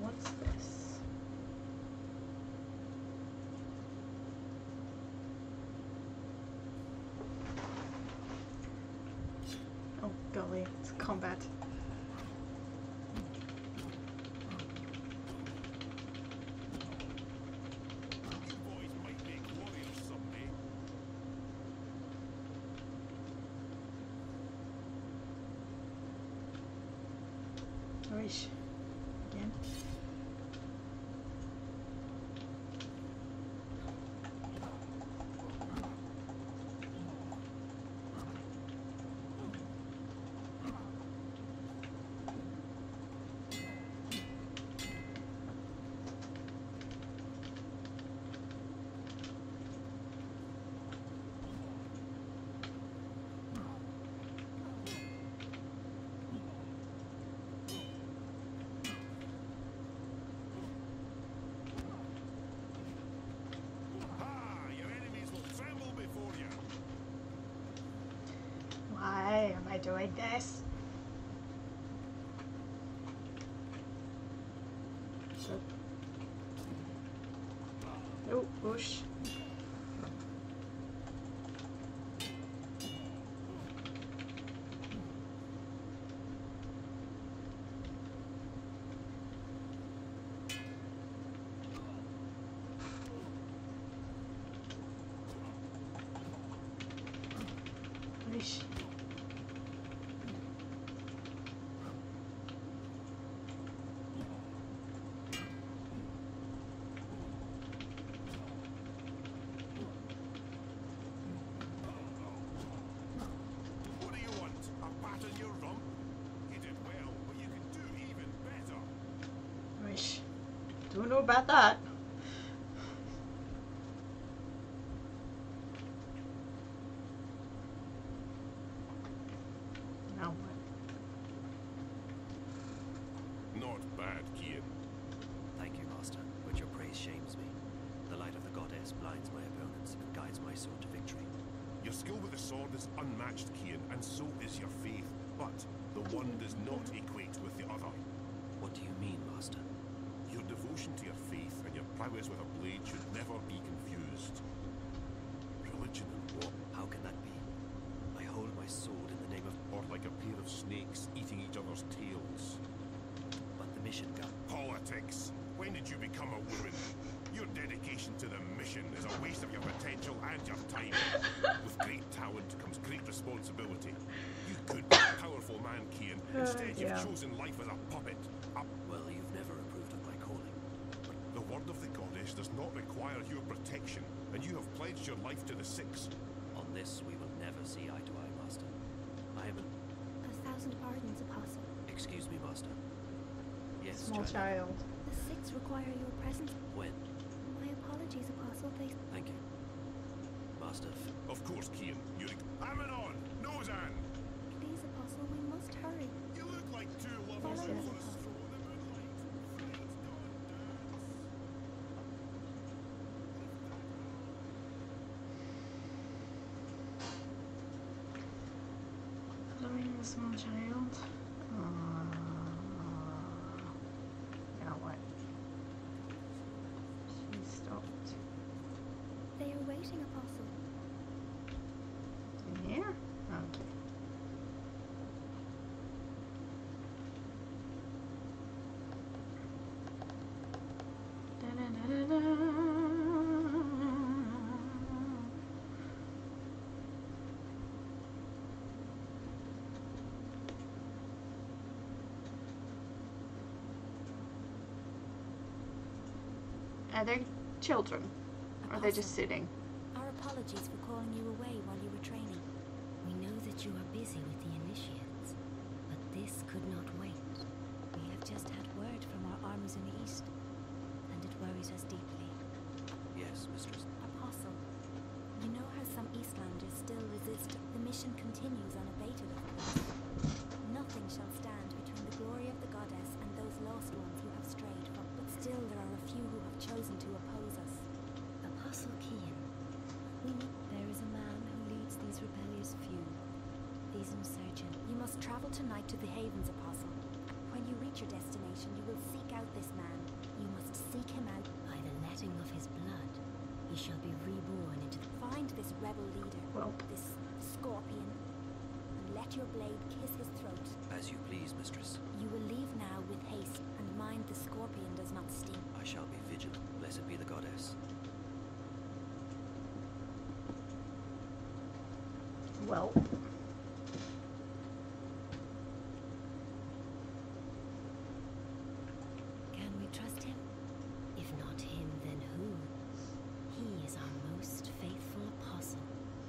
what's this? Oh golly, it's combat. Oish. Again. Ha! Your enemies will tremble before you. Doing this? So- Oh, whoosh. Whoosh. What do you want? A bat in your rump? You did well, but you can do even better. Whoosh. Don't know about that. Now what? Not bad, Kian. Thank you, Master, but your praise shames me. The light of the goddess blinds my opponents and guides my sword to victory. Your skill with the sword is unmatched, Kian, and so is your faith. But the one does not equate with the other. What do you mean, Master? Your devotion to your faith and your prowess with a blade should never be confused. Religion and war, How can that be? I hold my sword in the name of... or like a pair of snakes eating each other's tails. But the mission gun... Politics. When did you become a woman? Your dedication to the mission is a waste of your potential and your time. With great talent comes great responsibility. You could be a powerful man, Kian. Instead, yeah. you've chosen life as a puppet. A Well, you've never approved of my calling. The word of the goddess does not require your protection, and you have pledged your life to the Six. On this, we will never see eye to eye, Master. I am an... A thousand pardons, Apostle. Excuse me, Master. Yes, Small child. The six require your presence. When? My apologies, Apostle. They. Thank you. Master, Of course, Kian. You're... Amanon! Nozan! Please, Apostle, we must hurry. You look like two Follow lovers me, on a Apostle. stroll in the moonlight. Friends don't dance. Following the small child. Uh, now what? She stopped. They are waiting, Apostle. In here? Okay. Da-da-da-da-da. Uh, are they children? Or are they just sitting? Our apologies for calling you away while you were training. We know that you are busy with the initiates, but this could not wait. We have just had word from our armies in the east, and it worries us deeply. chosen to oppose us. Apostle Kian, we need there is a man who leads these rebellious few, these insurgent. You must travel tonight to the Havens, Apostle. When you reach your destination, you will seek out this man. You must seek him out by the letting of his blood. He shall be reborn into the... Find this rebel leader, this scorpion, and let your blade kiss his throat. As you please, mistress. You will leave now with haste, and mind the scorpion does not sting. I shall be vigilant. Blessed be the goddess. Well. Can we trust him? If not him, then who? He is our most faithful apostle.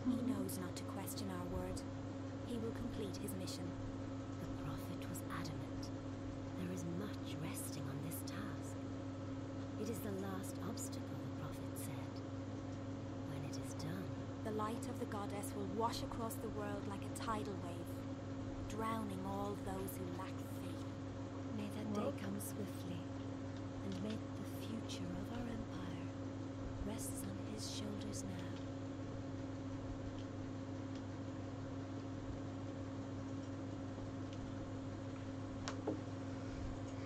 He knows not to question our word. He will complete his mission. The prophet was adamant. There is much resting on this task. It is the last obstacle, the prophet said. When it is done, the light of the goddess will wash across the world like a tidal wave, drowning all those who lack faith. May that day come swiftly, and may the future of our empire rests on his shoulders now.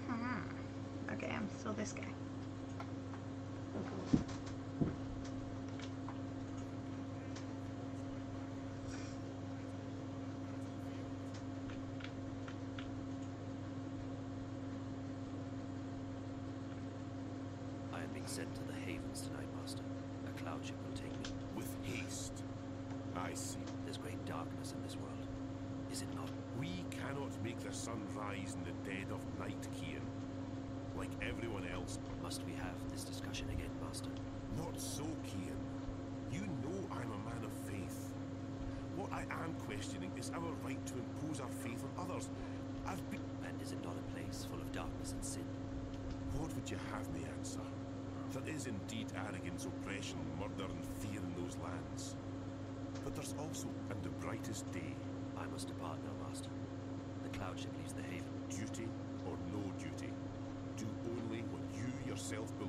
Hmm. Okay, I'm still this guy. I am being sent to the Havens tonight, Master. A cloud ship will take me. With haste. I see. There's great darkness in this world. Is it not? We cannot make the sun rise in the dead of night, Kian. Like everyone else. Must we have this discussion again, Master? Not so, Kian. You know I'm a man of faith. What I am questioning is our right to impose our faith on others. I've been. And is it not a place full of darkness and sin? What would you have me answer? There is indeed arrogance, oppression, murder, and fear in those lands. But there's also, and the brightest day, I must depart now, Master. The cloud ship leaves the haven. duty or no duty. Do only what you yourself believe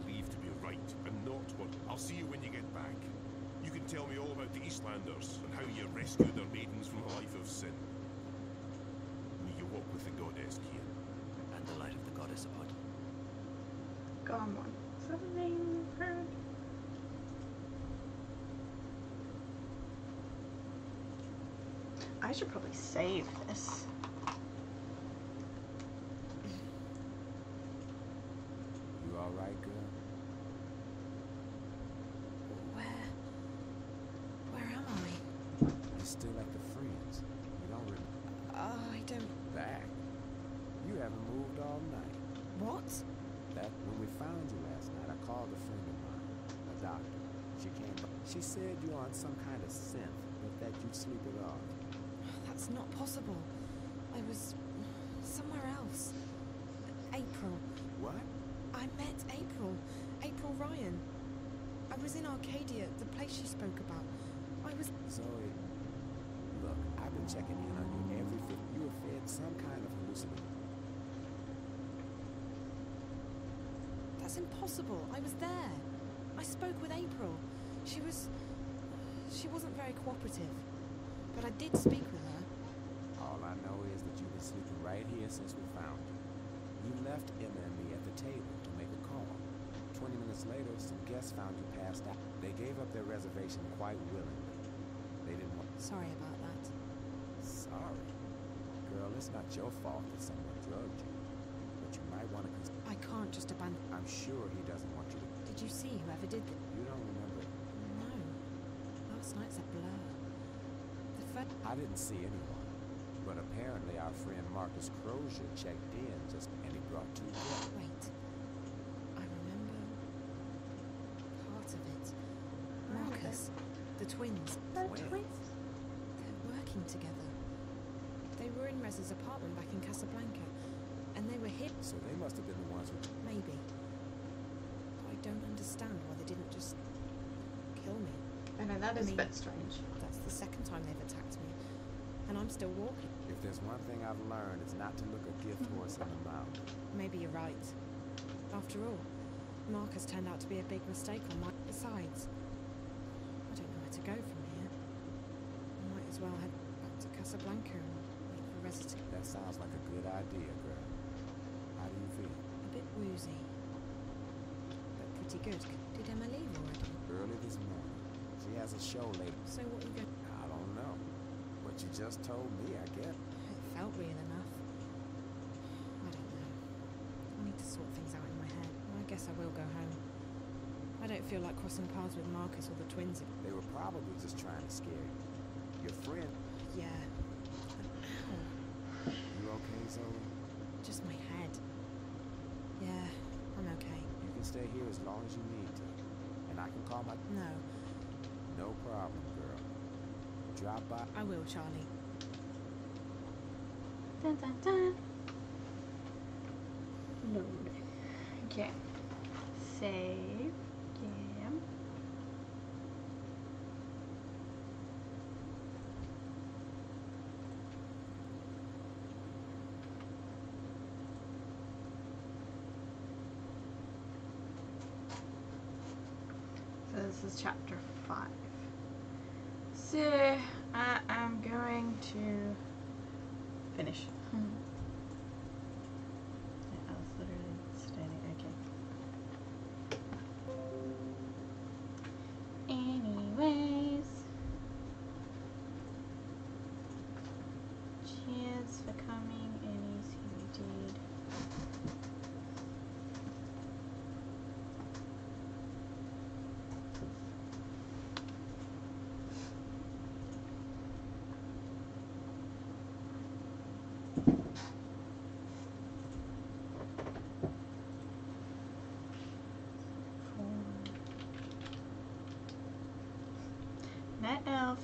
to be right, and not what. I'll see you when you get back. You can tell me all about the Eastlanders and how you rescued their maidens from a life of sin. May you walk with the goddess, Kian. And the light of the goddess upon you. Gone one. Something heard. I should probably save this. You alright, girl? Where? Where am I? You still at the Friends. You don't remember Oh, I don't. back. You haven't moved all night. What? That when we found you last night, I called a friend of mine, a doctor. She came. She said you're on some kind of synth, but that you'd sleep it off. Oh, that's not possible. I was somewhere else. April. What? I met April. April Ryan. I was in Arcadia, the place she spoke about. I was. Zoe, look, I've been checking in on you every fifth. You were fed some kind of hallucinogen. That's impossible. I was there. I spoke with April. She was. She wasn't very cooperative. But I did speak with her. All I know is that you've been sleeping right here since we found you. You left Emma and me at the table to make a call. Twenty minutes later, some guests found you passed out. They gave up their reservation quite willingly. They didn't want. Sorry about that. Sorry. Girl, it's not your fault that someone drugged you. But you might want to consider. I can't just abandon. I'm sure he doesn't want you to. Did you see whoever did that? You don't remember. No. Last night's a blur. The first. I didn't see anyone. But apparently our friend Marcus Crozier checked in just and he brought two guests. Wait. I remember part of it. Marcus, the twins. The twins? They're working together. They were in Rez's apartment back in Casablanca, and they were hit. So they must have been the ones who. Maybe. But I don't understand why they didn't just kill me. I know that I is mean, a bit strange. That's the second time they've attacked me, and I'm still walking. If there's one thing I've learned, it's not to look a gift hmm. horse in the mouth. Maybe you're right. After all, Marcus turned out to be a big mistake on my. Besides, I don't know where to go from here. I might as well head back to Casablanca and wait for Reza to. That sounds like a good idea, girl. How do you feel? A bit woozy, but pretty good. Did Emma leave already? Early this morning. She has a show later. So what are you going? I don't know. What you just told me, I guess. It felt real enough. I don't know. I need to sort things out in my head. I guess I will go home. I don't feel like crossing paths with Marcus or the twins. They were probably just trying to scare you. Your friend. Yeah. Ow. You okay, Zoe? Just my head. Yeah, I'm okay. You can stay here as long as you need to. And I can call my. No, No problem, girl. Drop by. I will, Charlie. Dun, dun, dun. Load. Okay. Save. Game. So this is chapter five. So I am going to finish. Yeah, I was literally standing. Okay. Anyways, cheers for coming, Annie's who did. Night elf.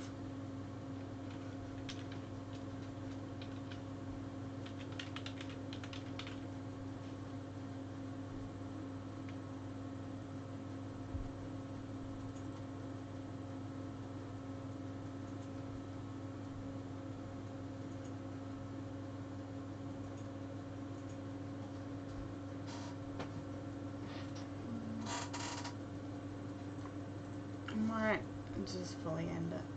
I might just fully end it.